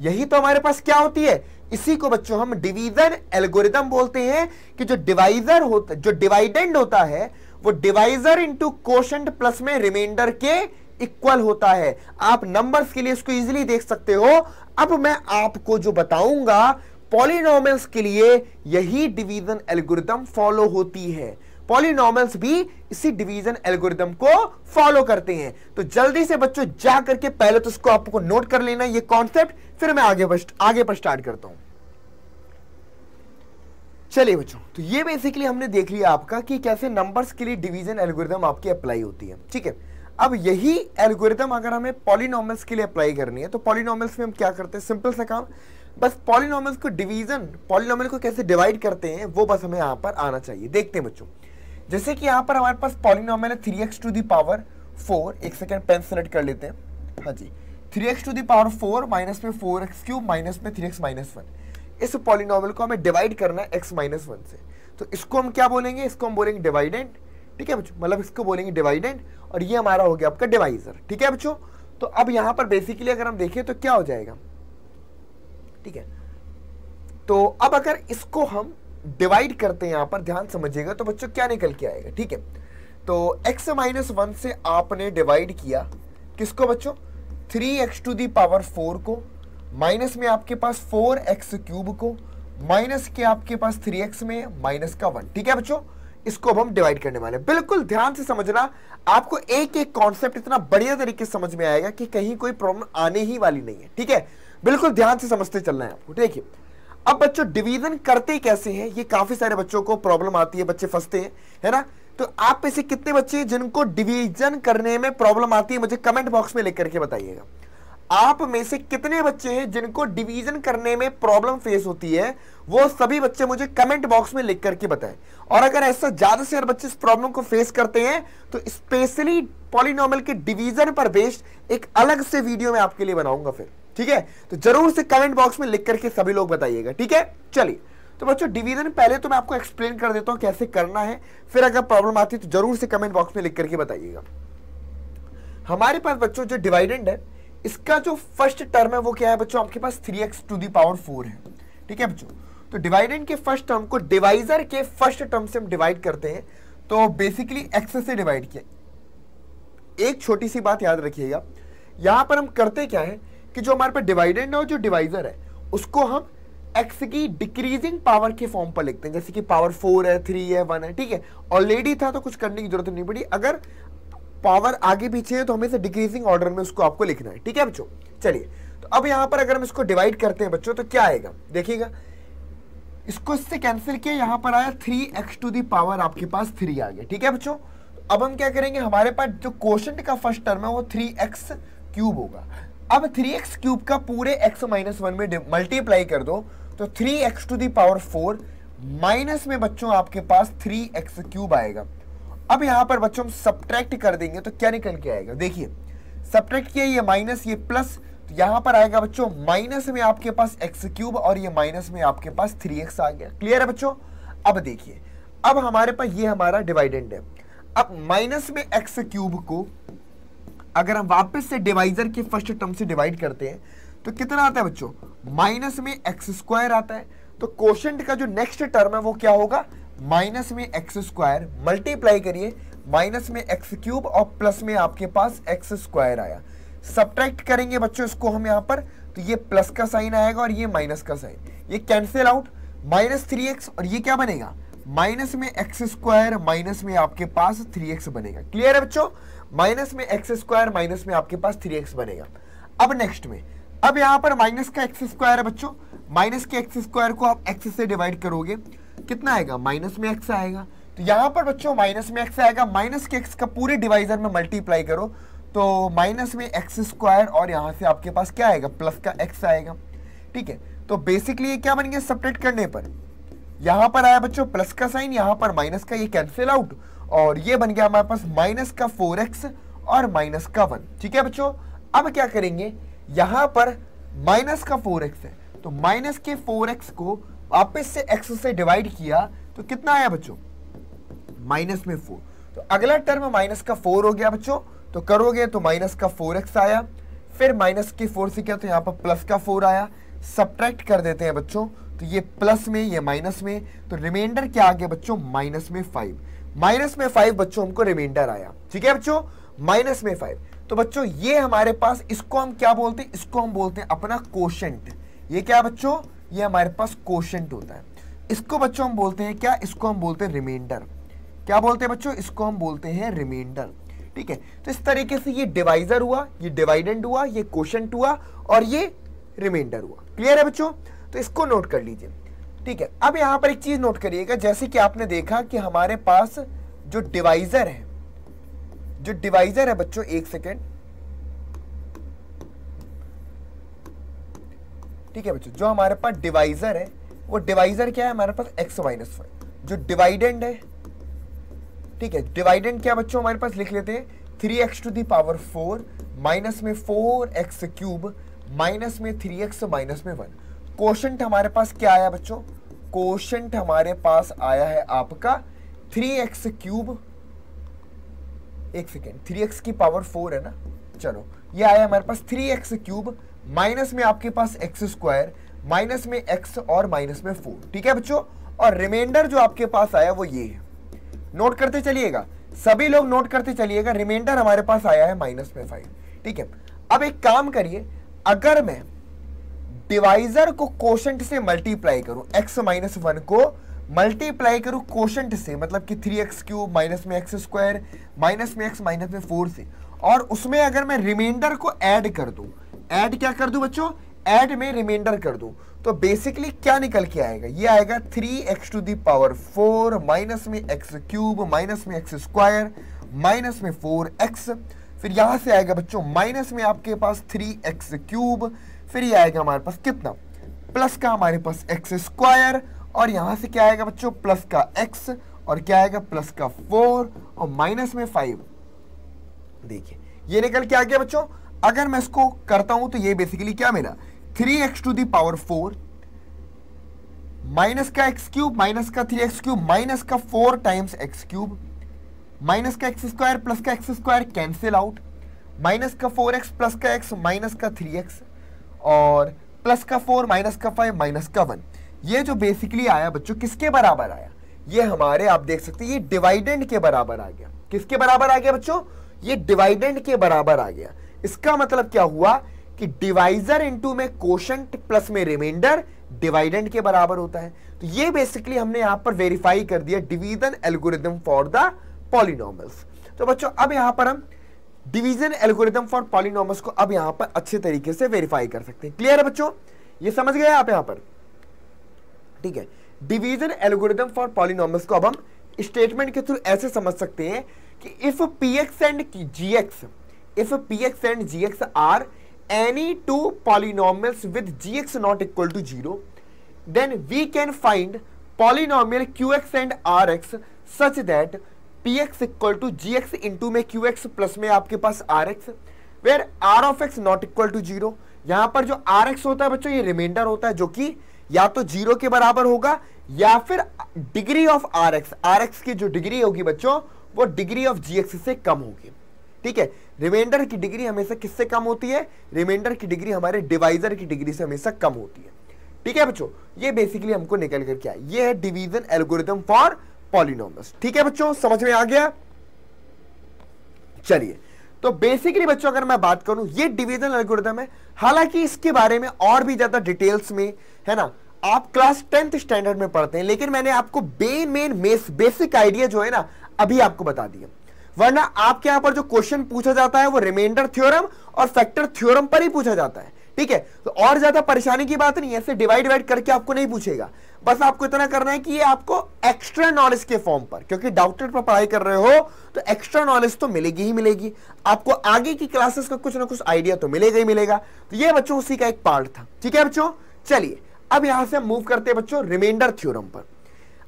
यही तो हमारे पास क्या होती है? इसी को बच्चों हम डिवीज़न एल्गोरिदम बोलते हैं कि जो डिवाइजर होता, जो डिवाइडेंड होता है, वो डिवाइजर इंटू कोशेंट प्लस में रिमाइंडर के इक्वल होता है। आप नंबर्स के लिए इसको इजीली देख सकते हो। अब मैं आपको जो बताऊँगा पॉलिनोमल्स के लिए यही डिवीज़न एल्गोरिदम फॉलो होती है। पॉलिनॉमल्स भी इसी डिवीज़न एल्गोरिदम को फॉलो करते हैं। तो जल्दी से बच्चों, जा करके पहले तो इसको आपको नोट कर लेना, ये कॉन्सेप्ट फिर मैं आगे आगे पर स्टार्ट करता हूँ। चलिए बच्चों तो ये बेसिकली हमने देख लिया आपका कि कैसे नंबर्स के लिए डिवीज़न एल्गोरिदम आपकी अप्लाई होती है। ठीक है? अब यही एल्गोरिदम अगर हमें पॉलिनॉमल्स के लिए अप्लाई करनी है तो पॉलिनॉमल्स में हम क्या करते हैं? सिंपल सा काम। बस पॉलिनॉमल्स को डिवीज़न पॉलिनॉमल को कैसे डिवाइड करते हैं, वो बस हमें यहाँ पर आना चाहिए। देखते हैं बच्चों। जैसे कि यहाँ पर हमारे पास पॉलिनॉमल है three x to the power four एक सेकेंड पेन सेलेक्ट कर लेते हैं। हाँ जी। Three x to the power four minus में फोर एक्स क्यूब माइनस में थ्री एक्स माइनस वन इस पॉलिनॉमल को हमें डिवाइड करना है एक्स माइनस वन से। तो इसको हम क्या बोलेंगे? इसको हम बोलेंगे डिवाइडेंट ठीक है बच्चों? मतलब इसको बोलेंगे डिवाइडेंट और ये हमारा हो गया आपका डिवाइजर ठीक है बच्चों? तो अब यहाँ पर बेसिकली अगर हम देखें तो क्या हो जाएगा? ठीक है। तो अब अगर इसको हम डिवाइड करते हैं यहाँ पर, ध्यान समझिएगा तो बच्चों क्या निकल के आएगा, ठीक है? तो x माइनस वन से आपने डिवाइड किया, किसको बच्चों? Three x to the power four को माइनस में आपके पास फोर एक्स क्यूब को माइनस के आपके पास थ्री एक्स में माइनस का वन ठीक है बच्चों? इसको अब हम डिवाइड करने वाले बिल्कुल ध्यान से समझना, आपको एक एक कॉन्सेप्ट इतना बढ़िया तरीके से समझ में आएगा कि कहीं कोई प्रॉब्लम आने ही वाली नहीं है, ठीक है? बिल्कुल ध्यान से समझते चलना है आपको, देखिए अब बच्चों डिवीज़न करते कैसे हैं? ये काफ़ी सारे बच्चों को प्रॉब्लम आती है, बच्चे फंसते हैं, है ना? तो आप में कितने बच्चे हैं जिनको डिवीज़न करने में प्रॉब्लम आती है? मुझे कमेंट बॉक्स में लिख करके बताइएगा। आप में से कितने बच्चे हैं जिनको डिवीज़न करने में प्रॉब्लम फेस होती है? वो सभी बच्चे मुझे कमेंट बॉक्स में लिख करके बताएँ। और अगर ऐसा ज़्यादा से बच्चे इस प्रॉब्लम को फेस करते हैं तो स्पेशली पॉलिनॉमल के डिवीज़न पर बेस्ड एक अलग से वीडियो मैं आपके लिए बनाऊँगा फिर। ठीक है? तो ज़रूर से कमेंट बॉक्स में लिख करके सभी लोग बताइएगा, ठीक है? चलिए तो बच्चों डिवीज़न पहले तो मैं आपको एक्सप्लेन कर देता हूँ कैसे करना है, फिर अगर प्रॉब्लम आती है तो ज़रूर से कमेंट बॉक्स में लिख करके बताइएगा। हमारे पास बच्चों, जो डिवाइडेंड है, इसका जो फ़र्स्ट टर्म है, वो क्या है बच्चों? आपके पास three x to the power four है। ठीक है बच्चों? तो डिवाइडेंड के फ़र्स्ट टर्म को डिवाइजर के फ़र्स्ट टर्म से हम डिवाइड करते हैं तो बेसिकली एक्स से डिवाइड किया। एक छोटी सी बात याद रखिएगा, यहाँ पर हम करते क्या है? कि जो हमारे पास डिवाइडेंड है और जो डिवाइजर है, उसको हम एक्स की डिक्रीजिंग पावर के फॉर्म पर लिखते हैं। जैसे कि पावर फोर है थ्री है वन है, ठीक है? ऑलरेडी था तो कुछ करने की ज़रूरत नहीं पड़ी। अगर पावर आगे पीछे है तो हमें डिक्रीजिंग ऑर्डर में उसको आपको लिखना है। ठीक है बच्चों? चलिए तो अब यहाँ पर अगर हम इसको डिवाइड करते हैं बच्चों तो क्या आएगा? देखिएगा। इसको इससे कैंसिल किया, यहाँ पर आया three x to the power आपके पास थ्री आ गया। ठीक है बच्चों? अब हम क्या करेंगे? हमारे पास जो क्वेश्चन का फ़र्स्ट टर्म है, वो थ्री एक्स क्यूब होगा। अब थ्री एक्स क्यूब का पूरे एक्स माइनस वन में मल्टीप्लाई कर दो तो three x to the power four minus में बच्चों आपके पास थ्री एक्स क्यूब आएगा। अब यहाँ पर बच्चों हम सब्ट्रैक्ट कर देंगे तो क्या निकल के आएगा? देखिए सब्ट्रैक्ट किया, ये माइनस ये प्लस तो यहाँ पर आएगा बच्चों माइनस में आपके पास एक्स क्यूब और ये माइनस में आपके पास थ्री एक्स आ गया। क्लियर है बच्चों? अब देखिए, अब हमारे पास ये हमारा डिवाइडेंड है। अब माइनस में एक्स क्यूब को अगर हम वापस से डिवाइजर के फ़र्स्ट टर्म से डिवाइड करते हैं तो कितना आता है बच्चों? माइनस में एक्स स्क्वायर आता है। तो क्वेश्चन का जो नेक्स्ट टर्म है, वो क्या होगा? माइनस में एक्स स्क्वायर मल्टीप्लाई करिए। माइनस में एक्स क्यूब और प्लस में आपके पास एक्स स्क्वायर आया। सब्ट्रैक्ट करेंगे बच्चों इसको हम यहाँ पर तो ये प्लस का साइन आएगा और ये माइनस का साइन ये cancel out minus three x और ये क्या बनेगा? माइनस में एक्स स्क्वायर माइनस में आपके पास थ्री एक्स बनेगा। क्लियर है बच्चों? माइनस में एक्स स्क्वायर माइनस में आपके पास थ्री एक्स बनेगा। अब नेक्स्ट में, अब यहाँ पर माइनस का एक्स स्क्वायर है बच्चों। माइनस के एक्स स्क्वायर को आप एक्स से डिवाइड करोगे, कितना आएगा? माइनस में एक्स आएगा। तो यहाँ पर बच्चों माइनस में एक्स आएगा, माइनस के एक्स का पूरे डिवाइजर में मल्टीप्लाई करो। तो माइनस में एक्स स्क्वायर और यहाँ से आपके पास क्या आएगा? प्लस का एक्स आएगा। ठीक है? तो बेसिकली ये क्या बन गया? सपरेट करने पर। यहाँ पर आया बच्चों, प्लस का साइन, यहाँ पर माइनस का, ये कैंसिल आउट और ये बन गया हमारे पास माइनस का फोर एक्स और माइनस का वन ठीक है बच्चों? अब क्या करेंगे? यहाँ पर माइनस का फोर एक्स है। तो माइनस के फोर एक्स को वापस से एक्स से डिवाइड किया तो कितना आया बच्चों? माइनस में फोर तो अगला टर्म माइनस का फोर हो गया बच्चों। तो करोगे तो माइनस का फोर एक्स आया। फिर माइनस के फोर से क्या? तो यहाँ पर प्लस का फोर आया। सब्ट्रैक्ट कर देते हैं बच्चों। तो ये प्लस में, ये माइनस में। तो रिमाइंडर क्या आ गया बच्चों? माइनस में फाइव माइनस में फाइव बच्चों हमको रिमाइंडर आया। ठीक है बच्चों? माइनस में फाइव तो बच्चों, ये हमारे पास, इसको हम क्या बोलते हैं? इसको हम बोलते हैं अपना कोशेंट ये क्या बच्चों? ये हमारे पास कोशेंट होता है। इसको बच्चों हम बोलते हैं क्या? इसको हम बोलते हैं रिमाइंडर क्या बोलते हैं बच्चों? इसको हम बोलते हैं रिमाइंडर ठीक है? तो इस तरीके से ये डिवाइजर हुआ, ये डिवाइडेंड हुआ, ये कोशेंट हुआ और ये रिमाइंडर हुआ। क्लियर है बच्चों? तो इसको नोट कर लीजिए। ठीक है, अब यहाँ पर एक चीज़ नोट करिएगा, जैसे कि आपने देखा कि हमारे पास जो डिवाइजर है, जो डिवाइजर है बच्चों, एक सेकेंड। ठीक है बच्चों, जो हमारे पास डिवाइजर है, वो डिवाइजर क्या है? हमारे पास एक्स माइनस फाइव जो डिवाइडेंड है, ठीक है, डिवाइडेंड क्या बच्चों हमारे पास लिख लेते हैं? Three x to the power four, minus में फोर एक्स क्यूब, माइनस में थ्री एक्स, माइनस में वन। क्वेश्चन हमारे पास क्या आया बच्चों? क्वेश्चन हमारे पास आया है आपका थ्री एक्स क्यूब एक सेकेंड थ्री एक्स की पावर फोर है ना? चलो, ये आया हमारे पास थ्री एक्स क्यूब माइनस में आपके पास एक्स स्क्वायर माइनस में एक्स और माइनस में फोर ठीक है बच्चों? और रिमाइंडर जो आपके पास आया वो ये है। नोट करते चलिएगा, सभी लोग नोट करते चलिएगा रिमाइंडर हमारे पास आया है माइनस में फाइव ठीक है? अब एक काम करिए, अगर मैं डिवाइजर को कोशंट से मल्टीप्लाई करूँ एक्स माइनस वन को मल्टीप्लाई करूँ कोशंट से मतलब कि थ्री एक्स क्यूब माइनस में एक्स स्क्वायर माइनस में एक्स माइनस में फोर से। और उसमें अगर मैं रिमाइंडर को ऐड कर दूँ ऐड क्या कर दूँ बच्चों? ऐड में रिमाइंडर कर दूँ। तो बेसिकली क्या निकल के आएगा? ये आएगा three x to the power four minus में एक्स क्यूब माइनस में एक्स स्क्वायर माइनस में फोर एक्स फिर यहाँ से आएगा बच्चों माइनस में आपके पास थ्री एक्स क्यूब फिर ये आएगा हमारे पास कितना? प्लस का हमारे पास एक्स स्क्वायर, और यहाँ से क्या आएगा बच्चों? प्लस का एक्स और क्या आएगा? प्लस का फोर, और माइनस में फाइव। देखिए, ये निकल के आ गया बच्चों। अगर मैं इसको करता हूँ तो ये बेसिकली क्या मिला three x to the power four minus का एक्स क्यूब माइनस का थ्री एक्स क्यूब माइनस का four times x cube minus का एक्स स्क्वायर प्लस का x square cancel out minus का फोर एक्स प्लस का x minus का three x और plus का फोर माइनस का फाइव माइनस का वन ये जो बेसिकली आया बच्चों, किसके बराबर आया? ये हमारे, आप देख सकते हैं, ये डिवाइडेंड के बराबर आ गया। किसके बराबर आ गया बच्चों? ये डिवाइडेंड के बराबर आ गया। इसका मतलब क्या हुआ? कि डिवाइजर इंटू में कोशंट प्लस में रिमाइंडर डिवाइडेंड के बराबर होता है। तो ये बेसिकली हमने यहाँ पर वेरीफाई कर दिया division algorithm for the polynomials तो बच्चों, अब यहाँ पर हम डिवीज़न एल्गोरिदम फॉर पॉलिनॉमल्स को अब यहाँ पर अच्छे तरीके से वेरीफाई कर सकते हैं। क्लियर है बच्चों? ये समझ गए आप यहाँ पर? ठीक है। डिवीज़न एल्गोरिदम फॉर पॉलिनॉमल्स को अब हम स्टेटमेंट के थ्रू ऐसे समझ सकते हैं कि if p x and g x if p x and g x are any two polynomials with g x not equal to zero then we can find polynomial q x and r x such that p x equal to g x into में q x plus में आपके पास r x where r of x not equal to zero यहाँ पर जो are x होता है बच्चों, ये रिमाइंडर होता है जो कि या तो ज़ीरो के बराबर होगा या फिर degree of r x r x की जो डिग्री होगी बच्चों, वो डिग्री ऑफ़ जी एक्स से कम होगी। ठीक है? रिमाइंडर की डिग्री हमेशा किससे कम होती है? रिमाइंडर की डिग्री हमारे डिवाइजर की डिग्री से हमेशा कम होती है। ठीक है बच्चों? ये बेसिकली हमको निकल कर क्या ये है डिवीज़न एल्गोरिथम फॉर पॉलिनोमस ठीक है बच्चों, समझ में आ गया? चलिए तो बेसिकली बच्चों, अगर मैं बात करूँ, ये डिवीज़न एल्गोरिथम है। हालाँकि इसके बारे में और भी ज़्यादा डिटेल्स में, है ना, आप क्लास टेंथ स्टैंडर्ड में पढ़ते हैं, लेकिन मैंने आपको मेन मेन बेसिक आइडिया जो है ना, अभी आपको बता दिया। वरना आपके यहाँ पर जो क्वेश्चन पूछा जाता है, वो रिमाइंडर थ्योरम और फैक्टर थ्योरम पर ही पूछा जाता है। ठीक है तो और ज़्यादा परेशानी की बात नहीं है ऐसे डिवाइड डिवाइड करके आपको नहीं पूछेगा। बस आपको इतना करना है कि ये आपको एक्स्ट्रा नॉलेज के फॉर्म पर, क्योंकि डॉक्टर पर पढ़ाई कर रहे हो तो एक्स्ट्रा नॉलेज तो मिलेगी ही मिलेगी। आपको आगे की क्लासेस का कुछ ना कुछ आइडिया तो मिलेगा ही मिलेगा। तो ये बच्चों उसी का एक पार्ट था। ठीक है बच्चों? चलिए, अब यहाँ से हम मूव करते हैं बच्चों रिमाइंडर थ्योरम पर।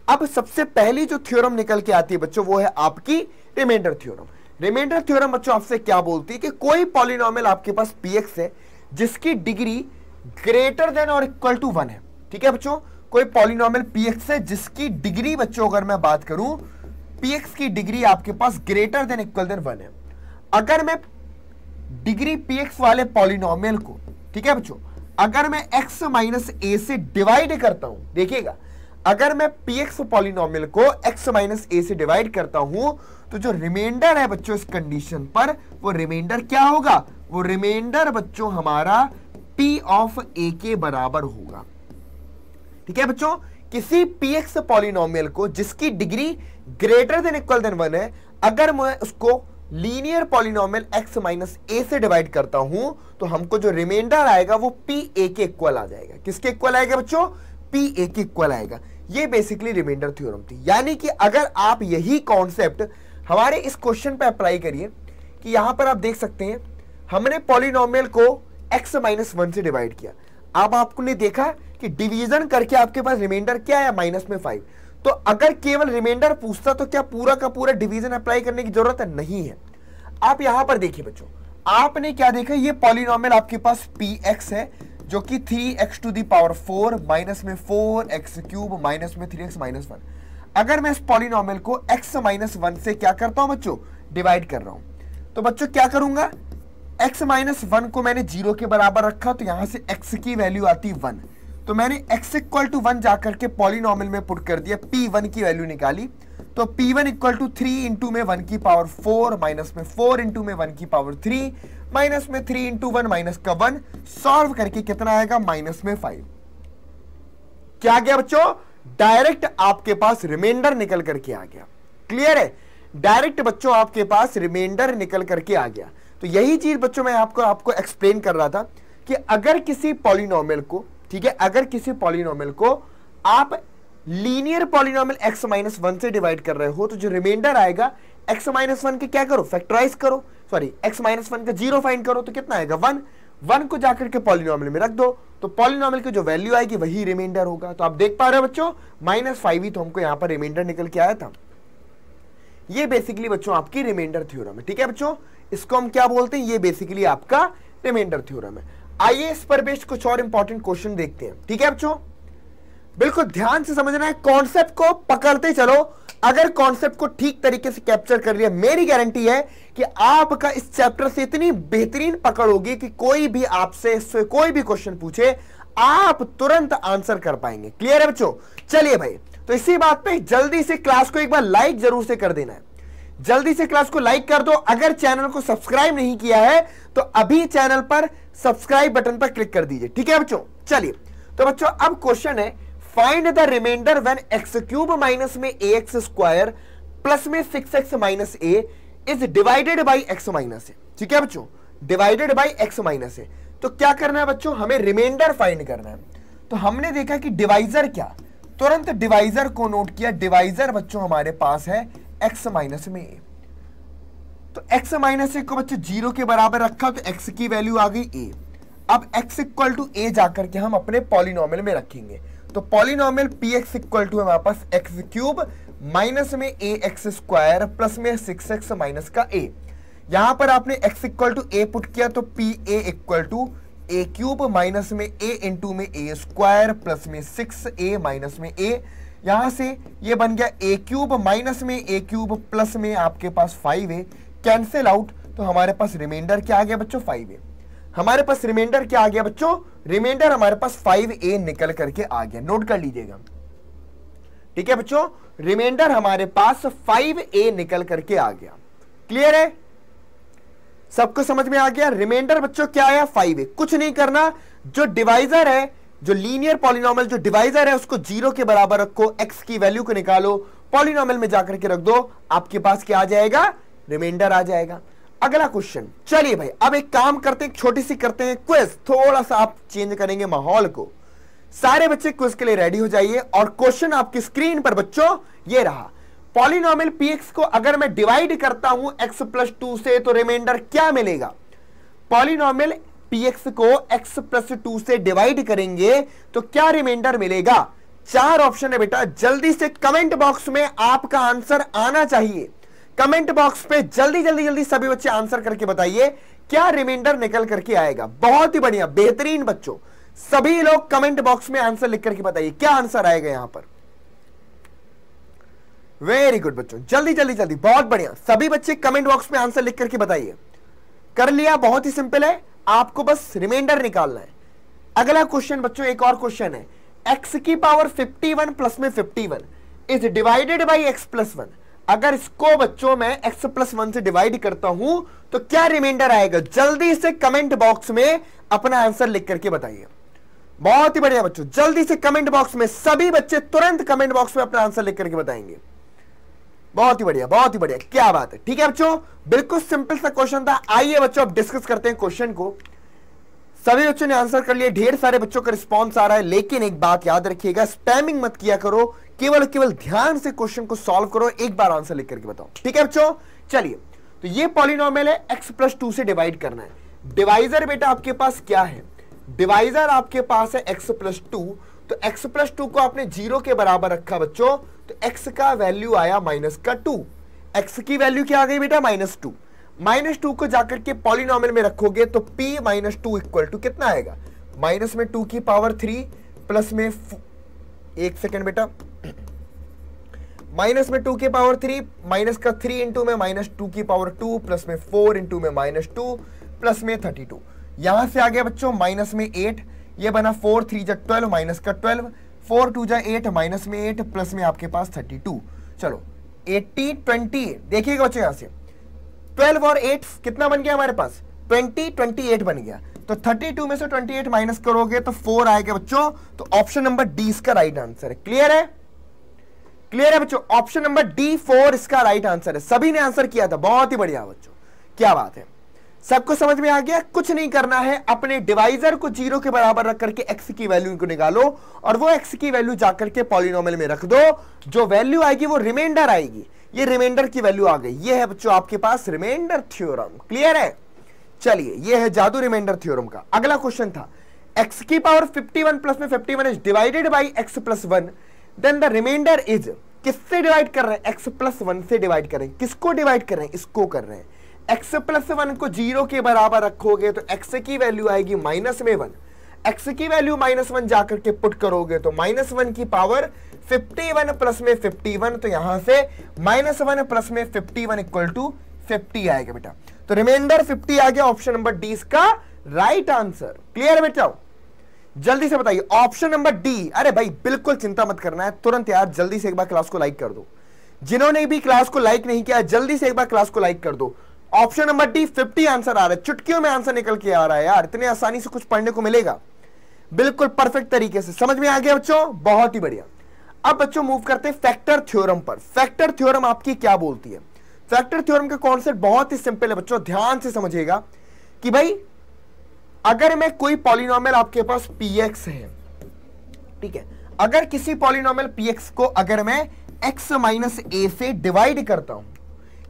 अब सबसे पहली जो थ्योरम निकल के आती है बच्चों, वो है आपकी रिमाइंडर थ्योरम रिमाइंडर थ्योरम बच्चों, आपसे क्या बोलती है कि कोई पॉलिनॉमियल आपके पास पीएक्स है, जिसकी डिग्री ग्रेटर देन और इक्वल टू वन है। ठीक है बच्चों? कोई पॉलिनॉमियल पीएक्स है, जिसकी डिग्री बच्चों, अगर मैं बात करूँ पीएक्स की डिग्री आपके पास greater than equal than one है। अगर मैं डिग्री पीएक्स वाले पॉलिनॉमियल को, ठीक है बच्चों? अगर मैं x माइनस ए से डिवाइड करता हूँ, देखिएगा, अगर मैं px पॉलिनोमियल को x माइनस ए से डिवाइड करता हूँ तो जो रिमाइंडर है बच्चों इस कंडीशन पर, वो रिमाइंडर क्या होगा? वो रिमाइंडर बच्चों हमारा p ऑफ़ a के बराबर होगा। ठीक है बच्चों? किसी px पॉलिनोमियल को जिसकी degree greater than equal than one है, अगर मैं उसको linear polynomial x minus a से डिवाइड करता हूँ तो हमको जो रिमाइंडर आएगा वो पी ए के इक्वल आ जाएगा। किसके इक्वल आएगा बच्चों? पी ए के इक्वल आएगा। ये बेसिकली रिमाइंडर थ्योरम थी। यानी कि अगर आप यही कॉन्सेप्ट हमारे इस क्वेश्चन पे अप्लाई करिए कि यहाँ पर आप देख सकते हैं, हमने पॉलिनोमियल को x माइनस वन से डिवाइड किया। अब आपने देखा कि डिवीज़न करके आपके पास रिमाइंडर क्या है? माइनस में फाइव तो अगर केवल रिमाइंडर पूछता तो क्या पूरा का पूरा डिवीज़न अप्लाई करने की ज़रूरत नहीं है? आप यहाँ पर देखिए बच्चों, आपने क्या देखा? ये पॉलिनोमियल आपके पास पी एक्स है, जो कि three x to the power four minus में फोर एक्स क्यूब माइनस में थ्री एक्स माइनस वन अगर मैं इस पॉलिनोमियल को एक्स माइनस वन से क्या करता हूँ बच्चों? डिवाइड कर रहा हूँ। तो बच्चों, क्या करूँगा? एक्स माइनस वन को मैंने ज़ीरो के बराबर रखा तो यहाँ से एक्स की वैल्यू आती वन तो मैंने x इक्वल टू वन जाकर के पॉलिनॉमियल में पुट कर दिया, p वन की वैल्यू निकाली। तो p one equal to three into में वन की पावर फोर माइनस में फोर इंटू में वन की पावर थ्री माइनस में थ्री इंटू वन माइनस का वन सॉल्व करके कितना आएगा? माइनस में फाइव क्या गया बच्चों? डायरेक्ट आपके पास रिमाइंडर निकल करके आ गया। क्लियर है? डायरेक्ट बच्चों आपके पास रिमाइंडर निकल करके आ गया। तो यही चीज़ बच्चों मैं आपको आपको एक्सप्लेन कर रहा था कि अगर किसी पॉलिनोमियल को ठीक है, अगर किसी पॉलिनोमियल को आप linear polynomial x minus one से डिवाइड कर रहे हो तो जो रिमाइंडर आएगा, x माइनस वन के क्या करो? फैक्टराइज करो। सॉरी x माइनस वन का ज़ीरो फाइंड करो तो कितना आएगा? वन वन को जाकर के पॉलिनोमियल में रख दो तो पॉलिनोमियल की जो वैल्यू आएगी, वही रिमाइंडर होगा। तो आप देख पा रहे हो बच्चों माइनस फाइव ही तो हमको यहाँ पर रिमाइंडर निकल के आया था। ये बेसिकली बच्चों आपकी रिमाइंडर थ्योरम है, ठीक है बच्चों? इसको हम क्या बोलते हैं? ये बेसिकली आपका रिमाइंडर थ्योरम है। आइए इस पर बेस्ड कुछ और इंपॉर्टेंट क्वेश्चन देखते हैं। ठीक है, बच्चों? बिल्कुल ध्यान से समझना है कॉन्सेप्ट को पकड़ते चलो। अगर कॉन्सेप्ट को ठीक तरीके से कैप्चर कर लिया, मेरी गारंटी है कि आपका इस चैप्टर से इतनी बेहतरीन पकड़ होगी कि कोई भी आपसे कोई भी क्वेश्चन पूछे, आप तुरंत आंसर कर पाएँगे। क्लियर है, बच्चों? चलिए भाई तो इसी बात पे जल्दी से क्लास को एक बार लाइक ज़रूर से कर देना है। जल्दी से क्लास को लाइक कर दो। अगर चैनल को सब्सक्राइब नहीं किया है तो अभी चैनल पर सब्सक्राइब बटन पर क्लिक कर दीजिए, ठीक है बच्चों? चलिए तो बच्चों, अब क्वेश्चन है find the remainder when x cube minus में ए एक्स स्क्वायर प्लस में six x minus a is divided by x minus a ठीक है बच्चों? Divided by x minus a तो क्या करना है बच्चों? हमें रिमाइंडर फाइंड करना है। तो हमने देखा कि डिवाइजर क्या? तुरंत डिवाइजर को नोट किया डिवाइजर बच्चों हमारे पास है एक्स माइनस में ए तो एक्स माइनस ए को बच्चों ज़ीरो के बराबर रखा तो एक्स की वैल्यू आ गई ए अब एक्स इक्वल टू ए जाकर के हम अपने पॉलिनोमियल में रखेंगे। तो polynomial p x equal to हमारे पास एक्स क्यूब माइनस में ए एक्स स्क्वायर प्लस में सिक्स एक्स माइनस का ए यहाँ पर आपने x equal to a put किया तो p a equal to a cube minus में ए इंटू में ए स्क्वायर प्लस में सिक्स ए माइनस में ए यहाँ से ये बन गया ए क्यूब माइनस में ए क्यूब प्लस में आपके पास फाइव ए कैंसिल आउट। तो हमारे पास रिमाइंडर क्या आ गया बच्चों? फाइव ए हमारे पास रिमाइंडर क्या आ गया बच्चों? रिमाइंडर हमारे पास फाइव ए निकल करके आ गया। नोट कर लीजिएगा। ठीक है बच्चों? रिमाइंडर हमारे पास फाइव ए निकल करके आ गया। क्लियर है? सबको समझ में आ गया? रिमाइंडर बच्चों क्या आया? फाइव ए कुछ नहीं करना। जो डिवाइजर है, जो लीनियर पॉलिनोमियल जो डिवाइजर है, उसको ज़ीरो के बराबर रखो। एक्स की वैल्यू को निकालो। पॉलिनोमियल में जाकर के रख दो। आपके पास क्या आ जाएगा? रिमाइंडर आ जाएगा। अगला क्वेश्चन चलिए भाई, अब एक काम करते हैं छोटी सी करते हैं क्विज थोड़ा सा आप चेंज करेंगे माहौल को। सारे बच्चे क्विज के लिए रेडी हो जाइए और क्वेश्चन आपकी स्क्रीन पर बच्चों, ये रहा। पॉलिनोमियल पीएक्स को अगर मैं डिवाइड करता हूँ एक्स प्लस टू से तो रिमाइंडर क्या मिलेगा? पॉलिनोमियल पीएक्स को एक्स प्लस टू से डिवाइड करेंगे तो क्या रिमाइंडर मिलेगा? चार ऑप्शन है बेटा। जल्दी से कमेंट बॉक्स में आपका आंसर आना चाहिए। कमेंट बॉक्स पे जल्दी जल्दी जल्दी सभी बच्चे आंसर करके बताइए, क्या रिमाइंडर निकल करके आएगा? बहुत ही बढ़िया, बेहतरीन बच्चों। सभी लोग कमेंट बॉक्स में आंसर लिख करके बताइए, क्या आंसर आएगा यहाँ पर? वेरी गुड बच्चों, जल्दी जल्दी जल्दी, बहुत बढ़िया। सभी बच्चे कमेंट बॉक्स में आंसर लिख करके बताइए। कर लिया, बहुत ही सिंपल है, आपको बस रिमाइंडर निकालना है। अगला क्वेश्चन बच्चों, एक और क्वेश्चन है। एक्स की पावर 51 प्लस में 51 is divided by x plus one अगर इसको बच्चों में x प्लस वन से डिवाइड करता हूँ तो क्या रिमाइंडर आएगा? जल्दी से कमेंट बॉक्स में अपना आंसर लिख करके बताइए। बहुत ही बढ़िया बच्चों, जल्दी से कमेंट बॉक्स में सभी बच्चे तुरंत कमेंट बॉक्स में अपना आंसर लिख करके बताएँगे। बहुत ही बढ़िया, बहुत ही बढ़िया, क्या बात है। ठीक है बच्चों, बिल्कुल सिंपल सा क्वेश्चन था। आइए बच्चों, अब डिस्कस करते हैं क्वेश्चन को। सभी बच्चों ने आंसर कर लिया ढेर सारे बच्चों का रिस्पॉन्स आ रहा है, लेकिन एक बात याद रखिएगा स्पैमिंग मत किया करो। केवल केवल ध्यान से क्वेश्चन को सॉल्व करो, एक बार आंसर लिख करके बताओ। ठीक है बच्चों? चलिए तो ये पॉलिनोमियल है एक्स प्लस टू से डिवाइड करना है। डिवाइजर बेटा आपके पास क्या है? डिवाइजर आपके पास है एक्स प्लस टू तो एक्स प्लस टू को आपने ज़ीरो के बराबर रखा बच्चों तो एक्स का वैल्यू आया माइनस का टू एक्स की वैल्यू क्या आ गई बेटा? माइनस टू माइनस टू को जाकर के पॉलिनोमियल में रखोगे तो p minus two equal to कितना आएगा? माइनस में टू की पावर थ्री प्लस में एक सेकेंड बेटा। माइनस में टू की पावर थ्री, माइनस का थ्री इंटू में माइनस टू की पावर टू, प्लस में फोर इंटू में माइनस टू, प्लस में थर्टी टू। यहाँ से आ गया बच्चों, माइनस में एट, ये बना फोर, थ्री जा ट्वेल्व, माइनस का ट्वेल्व, फोर टू जा एट, माइनस में एट, प्लस में आपके पास थर्टी टू। चलो एट्टी ट्वेंटी, देखिएगा बच्चों यहाँ से। ट्वेल्व और एट कितना बन गया हमारे पास? ट्वेंटी ट्वेंटी एट बन गया। तो थर्टी टू में से ट्वेंटी एट माइनस करोगे तो फोर आएगा बच्चों। तो ऑप्शन नंबर डी इसका राइट आंसर है। क्लियर है? क्लियर है बच्चों? ऑप्शन नंबर डी फोर इसका राइट आंसर है। सभी ने आंसर किया था। बहुत ही बढ़िया बच्चों। क्या बात है। सबको समझ में आ गया? कुछ नहीं करना है। अपने डिवाइजर को ज़ीरो के बराबर रख करके एक्स की वैल्यू को निकालो और वो एक्स की वैल्यू जाकर के पॉलिनोमियल में रख दो। जो वैल्यू आएगी वो रिमाइंडर आएगी। ये रिमाइंडर की वैल्यू आ गई। ये है बच्चों आपके पास रिमाइंडर थ्योरम क्लियर है? चलिए, ये है जादू रिमाइंडर थ्योरम का। अगला क्वेश्चन था। एक्स की पावर 51 प्लस में 51 is divided by x plus one then the remainder is किससे डिवाइड कर रहे हैं? X प्लस वन से डिवाइड कर। किसको डिवाइड कर रहे हैं? इसको कर रहे हैं। X प्लस वन को ज़ीरो के बराबर रखोगे तो एक्स की वैल्यू आएगी माइनस में वन एक्स की वैल्यू माइनस वन जाकर के पुट करोगे तो माइनस वन की पावर 51 प्लस में 51 तो यहाँ से माइनस वन प्लस में 51 वन इक्वल टू फिफ्टी आएगा बेटा। तो रिमाइंडर 50 आ गया ऑप्शन नंबर डी इसका राइट आंसर क्लियर बेटा? जल्दी से बताइए ऑप्शन नंबर डी अरे भाई, बिल्कुल चिंता मत करना है। तुरंत यार, जल्दी से एक बार क्लास को लाइक कर दो। जिन्होंने भी क्लास को लाइक नहीं किया, जल्दी से एक बार क्लास को लाइक कर दो। ऑप्शन नंबर डी 50 आंसर आ रहा है। चुटकियों में आंसर निकल के आ रहा है यार। इतने आसानी से कुछ पढ़ने को मिलेगा। बिल्कुल परफेक्ट तरीके से। समझ में आ गया बच्चों? बहुत ही बढ़िया। अब बच्चों मूव करते हैं फैक्टर थ्योरम पर। फैक्टर थ्योरम आपकी क्या बोलती है? फैक्टर थ्योरम का कॉन्सेप्ट बहुत ही सिंपल है बच्चों। ध्यान से समझिएगा कि भाई अगर मैं कोई पॉलिनॉमियल आपके पास px है, ठीक है? अगर किसी पॉलिनॉमियल px को अगर मैं x माइनस ए से डिवाइड करता हूँ,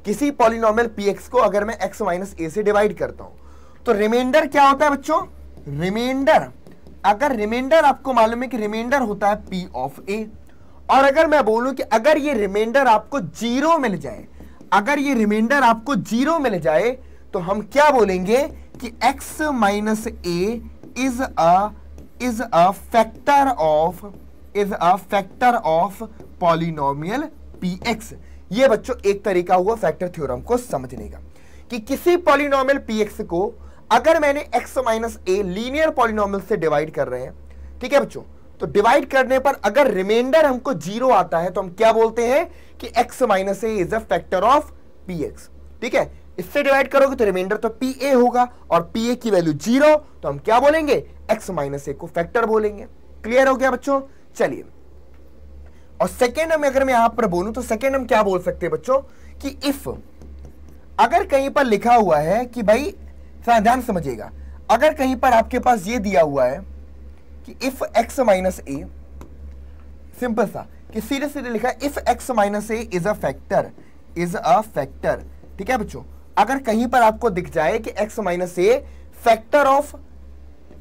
किसी पॉलिनॉमियल px को अगर मैं x माइनस ए से डिवाइड करता हूँ तो रिमाइंडर क्या होता है बच्चों? रिमाइंडर अगर रिमाइंडर आपको मालूम है कि रिमाइंडर होता है पी ऑफ़ ए और अगर मैं बोलूँ कि अगर ये रिमाइंडर आपको ज़ीरो मिल जाए, अगर ये रिमाइंडर आपको ज़ीरो मिल जाए तो हम क्या बोलेंगे? कि x minus a is a is a factor of is a factor of polynomial p x ये बच्चों, एक तरीका हुआ फैक्टर थ्योरम को समझने का कि किसी पॉलिनोमियल पी एक्स को अगर मैंने x minus a linear polynomial से डिवाइड कर रहे हैं, ठीक है बच्चों? तो डिवाइड करने पर अगर रिमाइंडर हमको ज़ीरो आता है तो हम क्या बोलते हैं कि x minus a is a factor of p x ठीक है? इससे डिवाइड करोगे तो रिमाइंडर तो पी ए होगा और पी ए की वैल्यू ज़ीरो तो हम क्या बोलेंगे? X माइनस ए को फैक्टर बोलेंगे। क्लियर हो गया बच्चों? चलिए। और सेकेंड में अगर मैं यहाँ पर बोलूँ तो सेकेंड हम क्या बोल सकते हैं बच्चों? कि इफ़ अगर कहीं पर लिखा हुआ है कि भाई ध्यान समझिएगा। अगर कहीं पर आपके पास ये दिया हुआ है कि if x minus a simple सा, कि सीधे सीधे लिखा if x minus a is a factor is a factor ठीक है बच्चों? अगर कहीं पर आपको दिख जाए कि x minus a factor of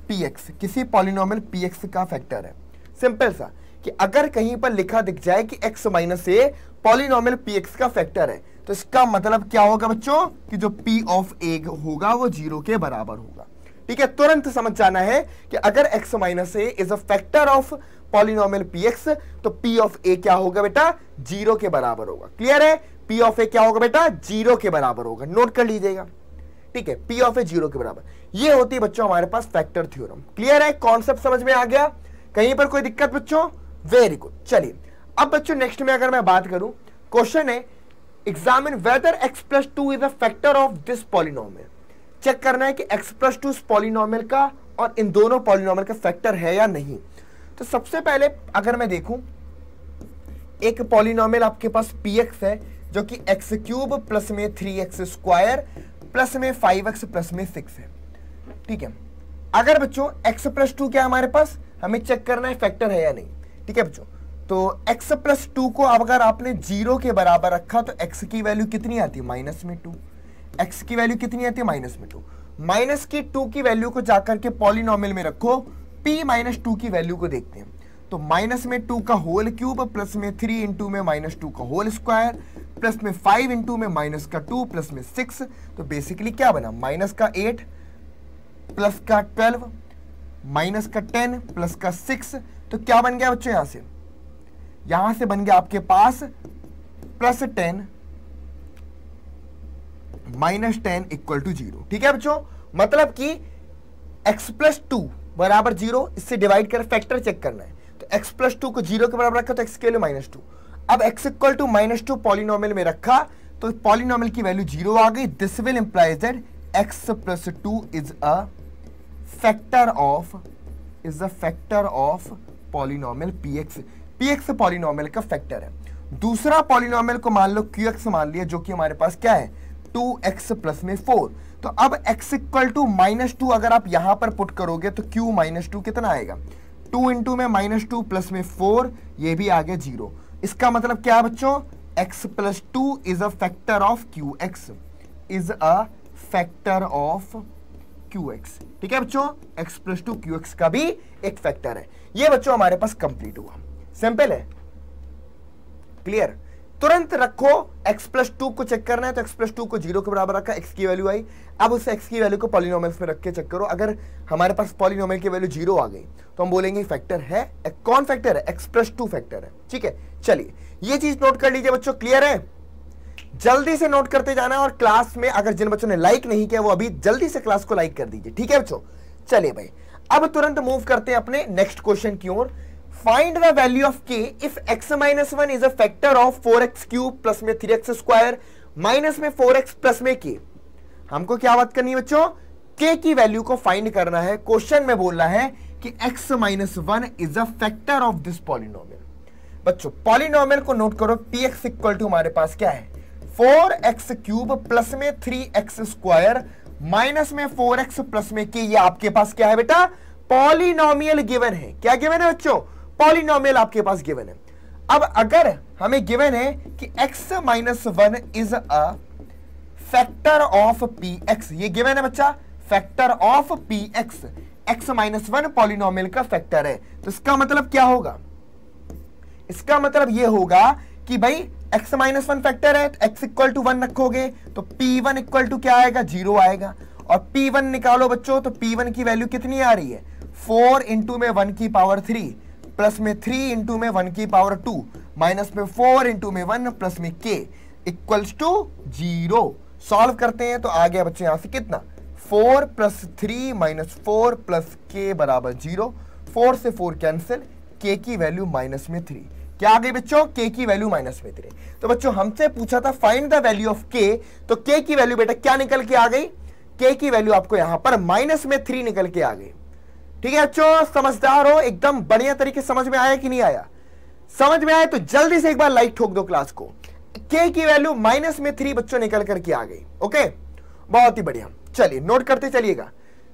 p x किसी पॉलिनोमियल पी एक्स का फैक्टर है। सिंपल सा, कि अगर कहीं पर लिखा दिख जाए कि x minus a polynomial p x का फैक्टर है तो इसका मतलब क्या होगा बच्चों? कि जो पी ऑफ़ ए होगा, वो ज़ीरो के बराबर होगा। ठीक है, तुरंत समझ जाना है कि अगर x minus a is a factor of polynomial px तो p ऑफ़ a क्या होगा बेटा? ज़ीरो के बराबर होगा। क्लियर है? P ऑफ़ a क्या होगा बेटा? ज़ीरो के बराबर होगा। नोट कर लीजिएगा। ठीक है? P ऑफ़ a ज़ीरो के बराबर। ये होती है बच्चों हमारे पास फैक्टर थ्योरम क्लियर है? कॉन्सेप्ट समझ में आ गया? कहीं पर कोई दिक्कत बच्चों? वेरी गुड चलिए। अब बच्चों नेक्स्ट में अगर मैं बात करूँ क्वेश्चन है examine whether x plus two is a factor of this polynomial check करना है कि एक्स प्लस टू पॉलिनोमियल का और इन दोनों पॉलिनोमियल का फैक्टर है या नहीं। तो सबसे पहले अगर मैं देखूँ, एक पॉलिनोमियल आपके पास पी एक्स है जो कि एक्स क्यूब प्लस में थ्री एक्स स्क्वायर प्लस में फाइव एक्स प्लस में सिक्स है। ठीक है? अगर बच्चों एक्स प्लस टू क्या हमारे पास? हमें चेक करना है फैक्टर है या नहीं। ठीक है बच्चों? तो x प्लस टू को अगर आपने ज़ीरो के बराबर रखा तो x की वैल्यू कितनी आती है? माइनस में टू x की वैल्यू कितनी आती है? माइनस में टू माइनस की टू की वैल्यू को जाकर के पॉलिनोमियल में रखो। p माइनस टू की वैल्यू को देखते हैं। तो माइनस में टू का होल क्यूब, प्लस में थ्री इंटू में माइनस टू का होल स्क्वायर, प्लस में फाइव इंटू में माइनस का टू, प्लस में सिक्स। तो बेसिकली क्या बना? माइनस का एट, प्लस का ट्वेल्व, माइनस का टेन, प्लस का सिक्स। तो क्या बन गया बच्चों यहाँ से? यहाँ से बन गया आपके पास plus ten, minus ten equal to zero. ठीक है बच्चों? मतलब कि एक्स प्लस टू बराबर ज़ीरो, इससे डिवाइड कर फैक्टर चेक करना है। एक्स प्लस टू को ज़ीरो के बराबर रखा तो एक्स के लिए माइनस टू अब x equal to minus two polynomial में रखा तो पॉलिनोमियल की वैल्यू ज़ीरो आ गई. This will implies that x plus two is a factor of is a factor of polynomial p x p x polynomial का factor है. दूसरा polynomial को मान लो क्यू एक्स मान लिया, जो कि हमारे पास क्या है? टू एक्स प्लस में फोर तो अब x equal to minus two अगर आप यहाँ पर पुट करोगे तो q माइनस टू कितना आएगा? टू इंटू में माइनस टू प्लस में फोर ये भी आ गया ज़ीरो इसका मतलब क्या है बच्चों? X plus two is a factor of q x is a factor of q x ठीक है बच्चों? X plus two q x का भी एक फैक्टर है. ये बच्चों हमारे पास कंप्लीट हुआ. सिंपल है? क्लियर तुरंत रखो x प्लस टू को चेक करना है तो x प्लस टू को ज़ीरो के बराबर रखा, x की वैल्यू आई। अब उस x की वैल्यू को पॉलिनोमियल्स में रख के चेक करो। अगर हमारे पास पॉलिनोमियल की वैल्यू ज़ीरो आ गई तो हम बोलेंगे फैक्टर है कौन फैक्टर है? X प्लस टू फैक्टर है। ठीक है, चलिए, ये चीज़ नोट कर लीजिए बच्चों क्लियर है? जल्दी से नोट करते जाना और क्लास में अगर जिन बच्चों ने लाइक नहीं किया, वो अभी जल्दी से क्लास को लाइक कर दीजिए। ठीक है बच्चों? चलिए भाई, अब तुरंत मूव करते हैं अपने नेक्स्ट क्वेश्चन की ओर। Find the value of k if x minus 1 is a factor of 4x cube plus में 3x स्क्वायर माइनस में 4x प्लस में k. हमको क्या बात करनी है बच्चों? K की वैल्यू को फाइंड करना है क्वेश्चन में बोल रहा है कि x minus one is a factor of this polynomial बच्चों पॉलिनोमियल को नोट करो पी एक्स इक्वल टू हमारे पास क्या है? फोर एक्स क्यूब प्लस में थ्री एक्स स्क्वायर माइनस में फोर एक्स प्लस में के ये आपके पास क्या है बेटा? पॉलिनोमियल गिवन है। क्या गिवन है बच्चों? पॉलिनोमियल आपके पास गिवन है। अब अगर हमें गिवन है कि x minus one is a factor of p x ये गिवन है बच्चा factor of p x x minus one polynomial का फैक्टर है। तो इसका मतलब क्या होगा? इसका मतलब ये होगा कि भाई x माइनस वन फैक्टर है तो x इक्वल टू वन रखोगे तो p1 वन इक्वल टू क्या आएगा? ज़ीरो आएगा। और p1 निकालो बच्चों तो p1 की वैल्यू कितनी आ रही है? फोर इंटू में वन की पावर थ्री प्लस में थ्री इंटू में वन की पावर टू माइनस में फोर इंटू में वन प्लस में के इक्वल्स टू ज़ीरो सॉल्व करते हैं तो आ गया बच्चे यहाँ से कितना? Four plus three minus four plus k बराबर ज़ीरो फोर से फोर कैंसिल के की वैल्यू माइनस में थ्री क्या आ गई बच्चों? के की वैल्यू माइनस में थ्री तो बच्चों हमसे पूछा था फाइंड द वैल्यू ऑफ़ के तो के की वैल्यू बेटा क्या निकल के आ गई? के की वैल्यू आपको यहाँ पर माइनस में थ्री निकल के आ गई. ठीक है बच्चों, समझदार हो, एकदम बढ़िया तरीके समझ में आया कि नहीं आया? समझ में आया तो जल्दी से एक बार लाइक ठोक दो क्लास को। के की वैल्यू माइनस में थ्री बच्चों निकल करके आ गई ओके बहुत ही बढ़िया। चलिए नोट करते चलिएगा।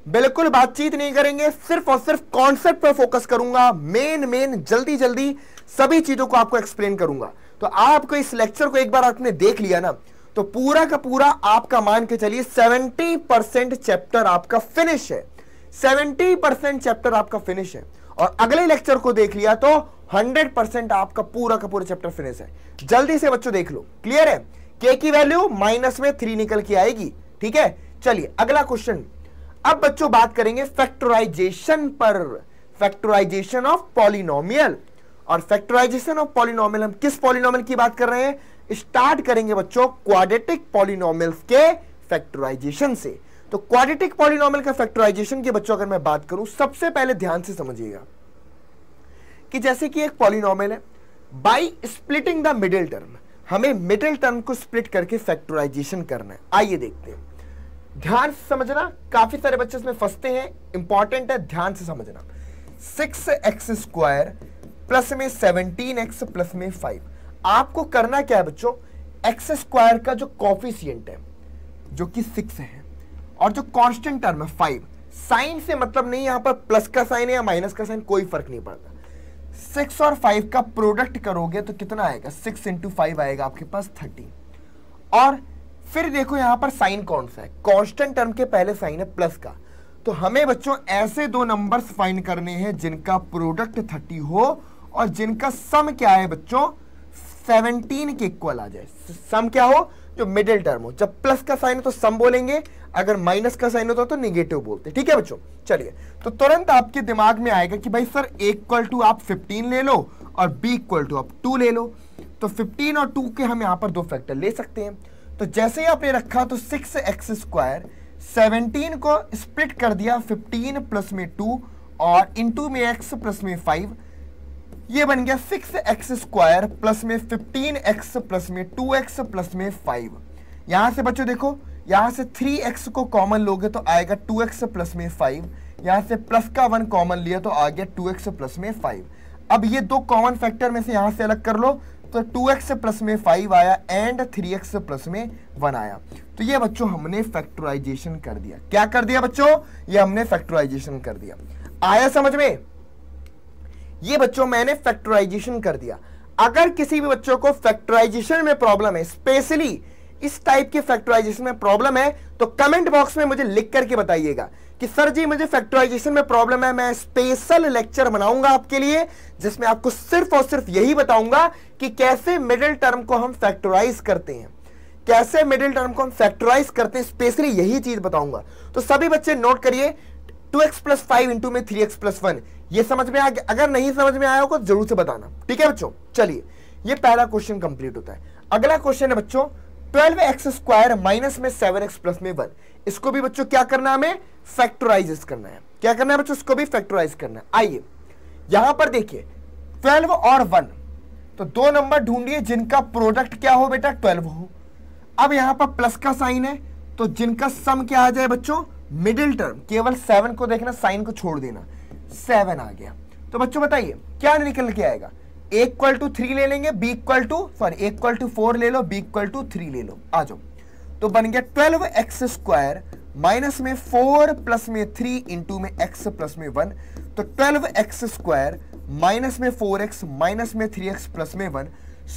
बिल्कुल बातचीत नहीं करेंगे, सिर्फ़ और सिर्फ़ कॉन्सेप्ट पर फोकस करूँगा मेन मेन जल्दी जल्दी सभी चीज़ों को आपको एक्सप्लेन करूँगा। तो आपको इस लेक्चर को एक बार आपने देख लिया ना तो पूरा का पूरा आपका मान के चलिए 70 परसेंट चैप्टर आपका फिनिश है। 70 परसेंट चैप्टर आपका फिनिश है। और अगले लेक्चर को देख लिया तो 100 परसेंट आपका पूरा का पूरा चैप्टर फिनिश है। जल्दी से बच्चों देख लो। क्लियर है? के की वैल्यू माइनस में थ्री निकल के आएगी। ठीक है? चलिए, अगला क्वेश्चन अब बच्चों बात करेंगे फैक्टराइजेशन पर। फैक्टराइजेशन ऑफ़ पॉलिनोमियल और फैक्टराइजेशन ऑफ़ पॉलिनोमियल हम किस पॉलिनोमियल की बात कर रहे हैं? स्टार्ट करेंगे बच्चों क्वाड्रेटिक पॉलिनोमियल्स के फैक्टराइजेशन से। तो क्वाड्रेटिक पॉलिनोमियल का फैक्टराइजेशन के बच्चों, अगर मैं बात करूँ, सबसे पहले ध्यान से समझिएगा कि जैसे कि एक पॉलिनोमियल है by splitting the middle term हमें मिडिल टर्म को स्प्लिट करके फैक्टराइजेशन करना है। आइए देखते हैं। ध्यान से समझना, काफ़ी सारे बच्चे इसमें फंसते हैं इंपॉर्टेंट है, ध्यान से समझना। सिक्स एक्स स्क्वायर प्लस में सेवनटीन एक्स प्लस में फाइव आपको करना क्या है बच्चों? एक्स स्क्वायर का जो कॉफिशियंट है, जो कि सिक्स है और जो कांस्टेंट टर्म है फाइव साइन से मतलब नहीं, यहाँ पर प्लस का साइन या माइनस का साइन कोई फ़र्क नहीं पड़ता। सिक्स और फाइव का प्रोडक्ट करोगे तो कितना आएगा? सिक्स इंटू फाइव आएगा आपके पास थर्टी और फिर देखो यहाँ पर साइन कौन सा है? कांस्टेंट टर्म के पहले साइन है प्लस का। तो हमें बच्चों ऐसे दो नंबर्स फाइंड करने हैं जिनका प्रोडक्ट थर्टी हो और जिनका सम क्या है बच्चों? सेवनटीन के इक्वल आ जाए। सम क्या हो? जो मिडिल टर्म हो। जब प्लस का साइन हो तो सम बोलेंगे, अगर माइनस का साइन होता तो निगेटिव बोलते। ठीक है बच्चों? चलिए। तो तुरंत आपके दिमाग में आएगा कि भाई सर इक्वल टू आप 15 ले लो और बी इक्वल टू आप 2 ले लो। तो 15 और 2 के हम यहाँ पर दो फैक्टर ले सकते हैं। तो जैसे ही आपने रखा तो सिक्स एक्स स्क्वायर सेवनटीन को स्प्लिट कर दिया फिफ्टीन प्लस में टू और इंटू में एक्स प्लस में फाइव ये बन गया सिक्स एक्स स्क्वायर प्लस में फिफ्टीन एक्स प्लस में टू एक्स प्लस में फाइव यहाँ से बच्चों देखो, यहाँ से थ्री एक्स को कॉमन लोगे तो आएगा टू एक्स प्लस में फाइव यहाँ से प्लस का वन कॉमन लिया तो आ गया टू एक्स प्लस में फाइव अब ये दो कॉमन फैक्टर में से यहाँ से अलग कर लो तो टू एक्स प्लस में फाइव आया एंड थ्री एक्स प्लस में वन आया. तो ये बच्चों हमने फैक्टराइजेशन कर दिया. क्या कर दिया बच्चों? ये हमने फैक्टराइजेशन कर दिया. आया समझ में? ये बच्चों मैंने फैक्टराइजेशन कर दिया। अगर किसी भी बच्चों को फैक्टराइजेशन में प्रॉब्लम है स्पेशली इस टाइप के फैक्टराइजेशन में प्रॉब्लम है तो कमेंट बॉक्स में मुझे लिख करके बताइएगा कि सर जी, मुझे फैक्टराइजेशन में प्रॉब्लम है, मैं स्पेशल लेक्चर बनाऊँगा आपके लिए, जिसमें आपको सिर्फ़ और सिर्फ़ यही बताऊँगा कि कैसे मिडिल टर्म को हम फैक्टराइज करते हैं। कैसे मिडिल टर्म को हम फैक्टराइज करते हैं स्पेशली यही चीज़ बताऊँगा। तो सभी बच्चे नोट करिए two x plus five into में थ्री एक्स प्लस वन ये समझ में आ गया? अगर नहीं समझ में आया हो तो ज़रूर से बताना। ठीक है बच्चों? चलिए, ये पहला क्वेश्चन कंप्लीट होता है। अगला क्वेश्चन है बच्चों ट्वेल्व एक्स स्क्वायर माइनस में सेवन एक्स प्लस में वन इसको भी बच्चों क्या करना हमें? फैक्टराइज करना है। क्या करना है बच्चों? इसको भी फैक्टराइज करना है। आइए, यहाँ पर देखिए ट्वेल्व और वन तो दो नंबर ढूंढिए, जिनका प्रोडक्ट क्या हो बेटा? ट्वेल्व हो। अब यहाँ पर प्लस का साइन है तो जिनका सम क्या आ जाए बच्चों? मिडिल टर्म केवल सेवन को देखना साइन को छोड़ देना। सेवन आ गया। तो बच्चों बताइए, क्या निकल के आएगा? इक्वल टू थ्री ले लेंगे b equal to sorry equal to four ले लो बी इक्वल टू थ्री ले लो। आ जाओ। तो बन गया ट्वेल्व एक्स स्क्वायर माइनस में फोर प्लस में थ्री इंटू में एक्स प्लस में वन तो ट्वेल्व एक्स स्क्वायर माइनस में फोर एक्स माइनस में थ्री एक्स प्लस में वन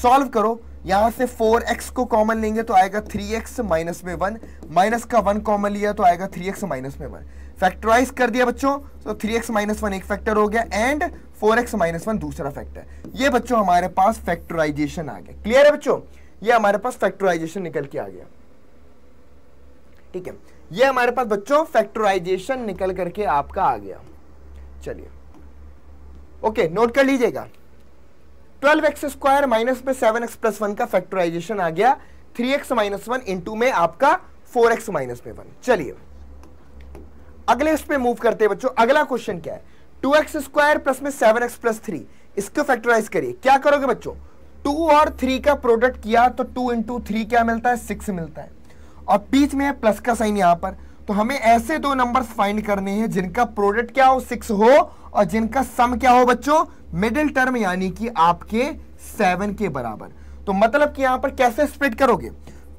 सॉल्व करो यहाँ से फोर एक्स को कॉमन लेंगे तो आएगा थ्री एक्स माइनस में वन, माइनस का वन कॉमन लिया तो आएगा थ्री एक्स माइनस में वन। फैक्टराइज कर दिया बच्चों तो थ्री एक्स माइनस वन एक फैक्टर हो गया and four x minus one दूसरा फैक्टर। ये बच्चों हमारे पास फैक्टराइजेशन आ गया। क्लियर है बच्चों? ये हमारे पास फैक्टराइजेशन निकल के आ गया। ठीक है? ये हमारे पास बच्चों फैक्टराइजेशन निकल करके आपका आ गया। चलिए। ओके, नोट कर लीजिएगा। ट्वेल्व एक्स स्क्वायर माइनस में सेवन एक्स प्लस वन का फैक्टराइजेशन आ गया। Three x minus one into में आपका फोर एक्स माइनस में वन। चलिए, अगले इस पे मूव करते हैं बच्चों। अगला क्वेश्चन क्या है? टू एक्स स्क्वायर प्लस में सेवन एक्स प्लस थ्री, इसको फैक्टराइज करिए। क्या करोगे बच्चों? टू और थ्री का प्रोडक्ट किया तो टू इंटू थ्री क्या मिलता है? सिक्स मिलता है। और बीच में है प्लस का साइन यहाँ पर। तो हमें ऐसे दो नंबर्स फाइंड करने हैं जिनका प्रोडक्ट क्या हो? सिक्स हो। और जिनका सम क्या हो बच्चों? मिडिल टर्म यानी कि आपके सेवन के बराबर। तो मतलब कि यहाँ पर कैसे स्प्लिट करोगे?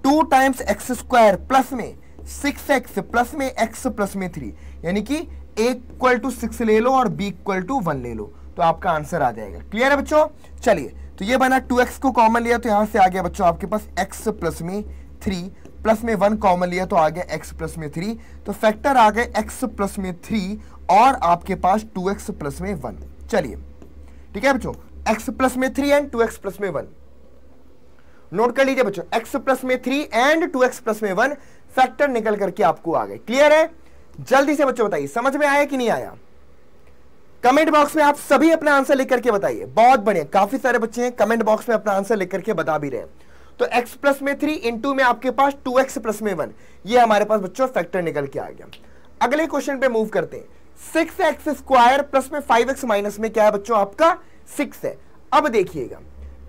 Two times x square plus में सिक्स एक्स प्लस में एक्स प्लस में थ्री यानी कि इक्वल टू सिक्स ले लो और बी इक्वल टू वन ले लो। तो आपका आंसर आ जाएगा। क्लियर है बच्चों? चलिए तो ये बना टू एक्स को कॉमन लिया तो यहाँ से आ गया बच्चों आपके पास एक्स प्लस में थ्री प्लस में वन कॉमन लिया तो आ गया एक्स प्लस में थ्री। तो फैक्टर आ गए एक्स प्लस में थ्री और आपके पास टू एक्स प्लस में वन। चलिए, ठीक है बच्चों? एक्स प्लस में three and two x plus one one. Note कर लीजिए बच्चों, एक्स प्लस में three and two x plus one one. Factor निकल करके आपको आ गए। क्लियर है? जल्दी से बच्चों बताइए, समझ में आया कि नहीं आया? कमेंट बॉक्स में आप सभी अपना आंसर लिख करके बताइए। बहुत बढ़िया, काफ़ी सारे बच्चे हैं, कमेंट बॉक्स में अपना आंसर लिख करके बता भी रहे हैं। तो x प्लस में थ्री इंटू में आपके पास टू एक्स प्लस में वन ये हमारे पास बच्चों फैक्टर निकल के आ गया। अगले क्वेश्चन पे मूव करते हैं। सिक्स एक्स स्क्वायर प्लस में फाइव एक्स माइनस में क्या है बच्चों आपका? सिक्स है। अब देखिएगा।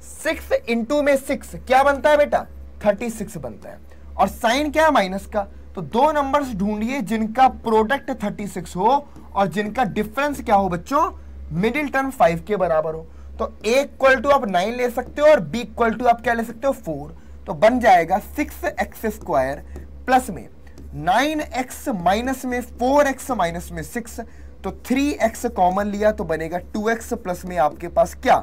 सिक्स इंटू में सिक्स क्या बनता है बेटा? थर्टी सिक्स बनता है। और साइन क्या है माइनस का? तो दो नंबर्स ढूंढिए जिनका प्रोडक्ट थर्टी सिक्स हो और जिनका डिफरेंस क्या हो बच्चों? मिडिल टर्म फाइव के बराबर हो। तो ए इक्वल टू आप नाइन ले सकते हो और बी इक्वल टू आप क्या ले सकते हो? फोर तो बन जाएगा सिक्स एक्स स्क्वायर प्लस में. नाइन एक्स माइनस में फोर एक्स माइनस में सिक्स तो थ्री एक्स कॉमन लिया तो बनेगा टू एक्स प्लस में आपके पास क्या?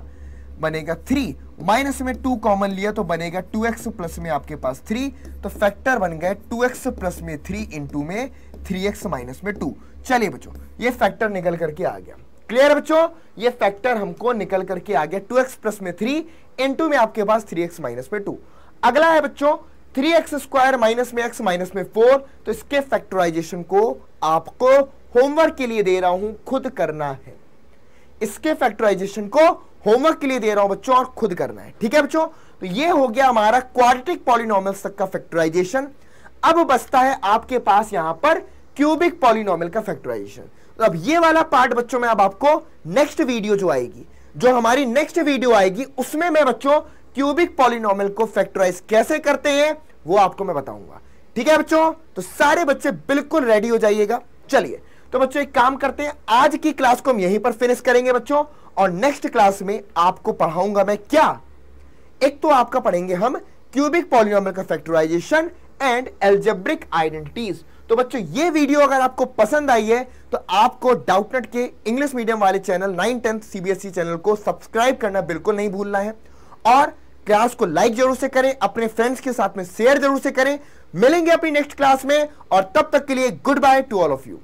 बनेगा थ्री माइनस में टू कॉमन लिया तो बनेगा टू एक्स प्लस में आपके पास थ्री तो फैक्टर बन गए टू एक्स प्लस में थ्री इंटू में थ्री एक्स माइनस में टू चलिए बच्चों, ये फैक्टर निकल करके आ गया। क्लियर बच्चों? ये फैक्टर हमको निकल करके आ गया टू एक्स प्लस में थ्री इंटू में आपके पास थ्री एक्स माइनस में टू अगला है बच्चों थ्री एक्स स्क्वायर माइनस में एक्स माइनस में फोर तो इसके फैक्टराइजेशन को आपको होमवर्क के लिए दे रहा हूँ, खुद करना है. इसके फैक्टराइजेशन को होमवर्क के लिए दे रहा हूँ बच्चों और खुद करना है. ठीक है बच्चों? तो ये हो गया हमारा क्वाड्रेटिक पॉलिनोमियल्स तक का फैक्टराइजेशन अब बचता है आपके पास यहाँ पर क्यूबिक पॉलिनोमियल का फैक्टराइजेशन तो अब ये वाला पार्ट बच्चों में अब आपको नेक्स्ट वीडियो जो आएगी, जो हमारी नेक्स्ट वीडियो आएगी, उसमें मैं बच्चों क्यूबिक पॉलिनोमियल को फैक्टराइज कैसे करते हैं, वो आपको मैं बताऊँगा। ठीक है बच्चों? तो सारे बच्चे बिल्कुल रेडी हो जाइएगा। चलिए तो बच्चों एक काम करते हैं, आज की क्लास को हम यहीं पर फिनिश करेंगे बच्चों, और नेक्स्ट क्लास में आपको पढ़ाऊँगा मैं क्या? एक तो आपका पढ़ेंगे हम क्यूबिक पॉलिनोमियल का फैक्टराइजेशन एंड एल्जेब्रिक आइडेंटिटीज तो बच्चों, ये वीडियो अगर आपको पसंद आई है तो आपको डाउटनेट के इंग्लिश मीडियम वाले channel nine tenth CBSE channel को सब्सक्राइब करना बिल्कुल नहीं भूलना है। और क्लास को लाइक ज़रूर से करें, अपने फ्रेंड्स के साथ में शेयर ज़रूर से करें। मिलेंगे अपनी नेक्स्ट क्लास में, और तब तक के लिए goodbye to all of you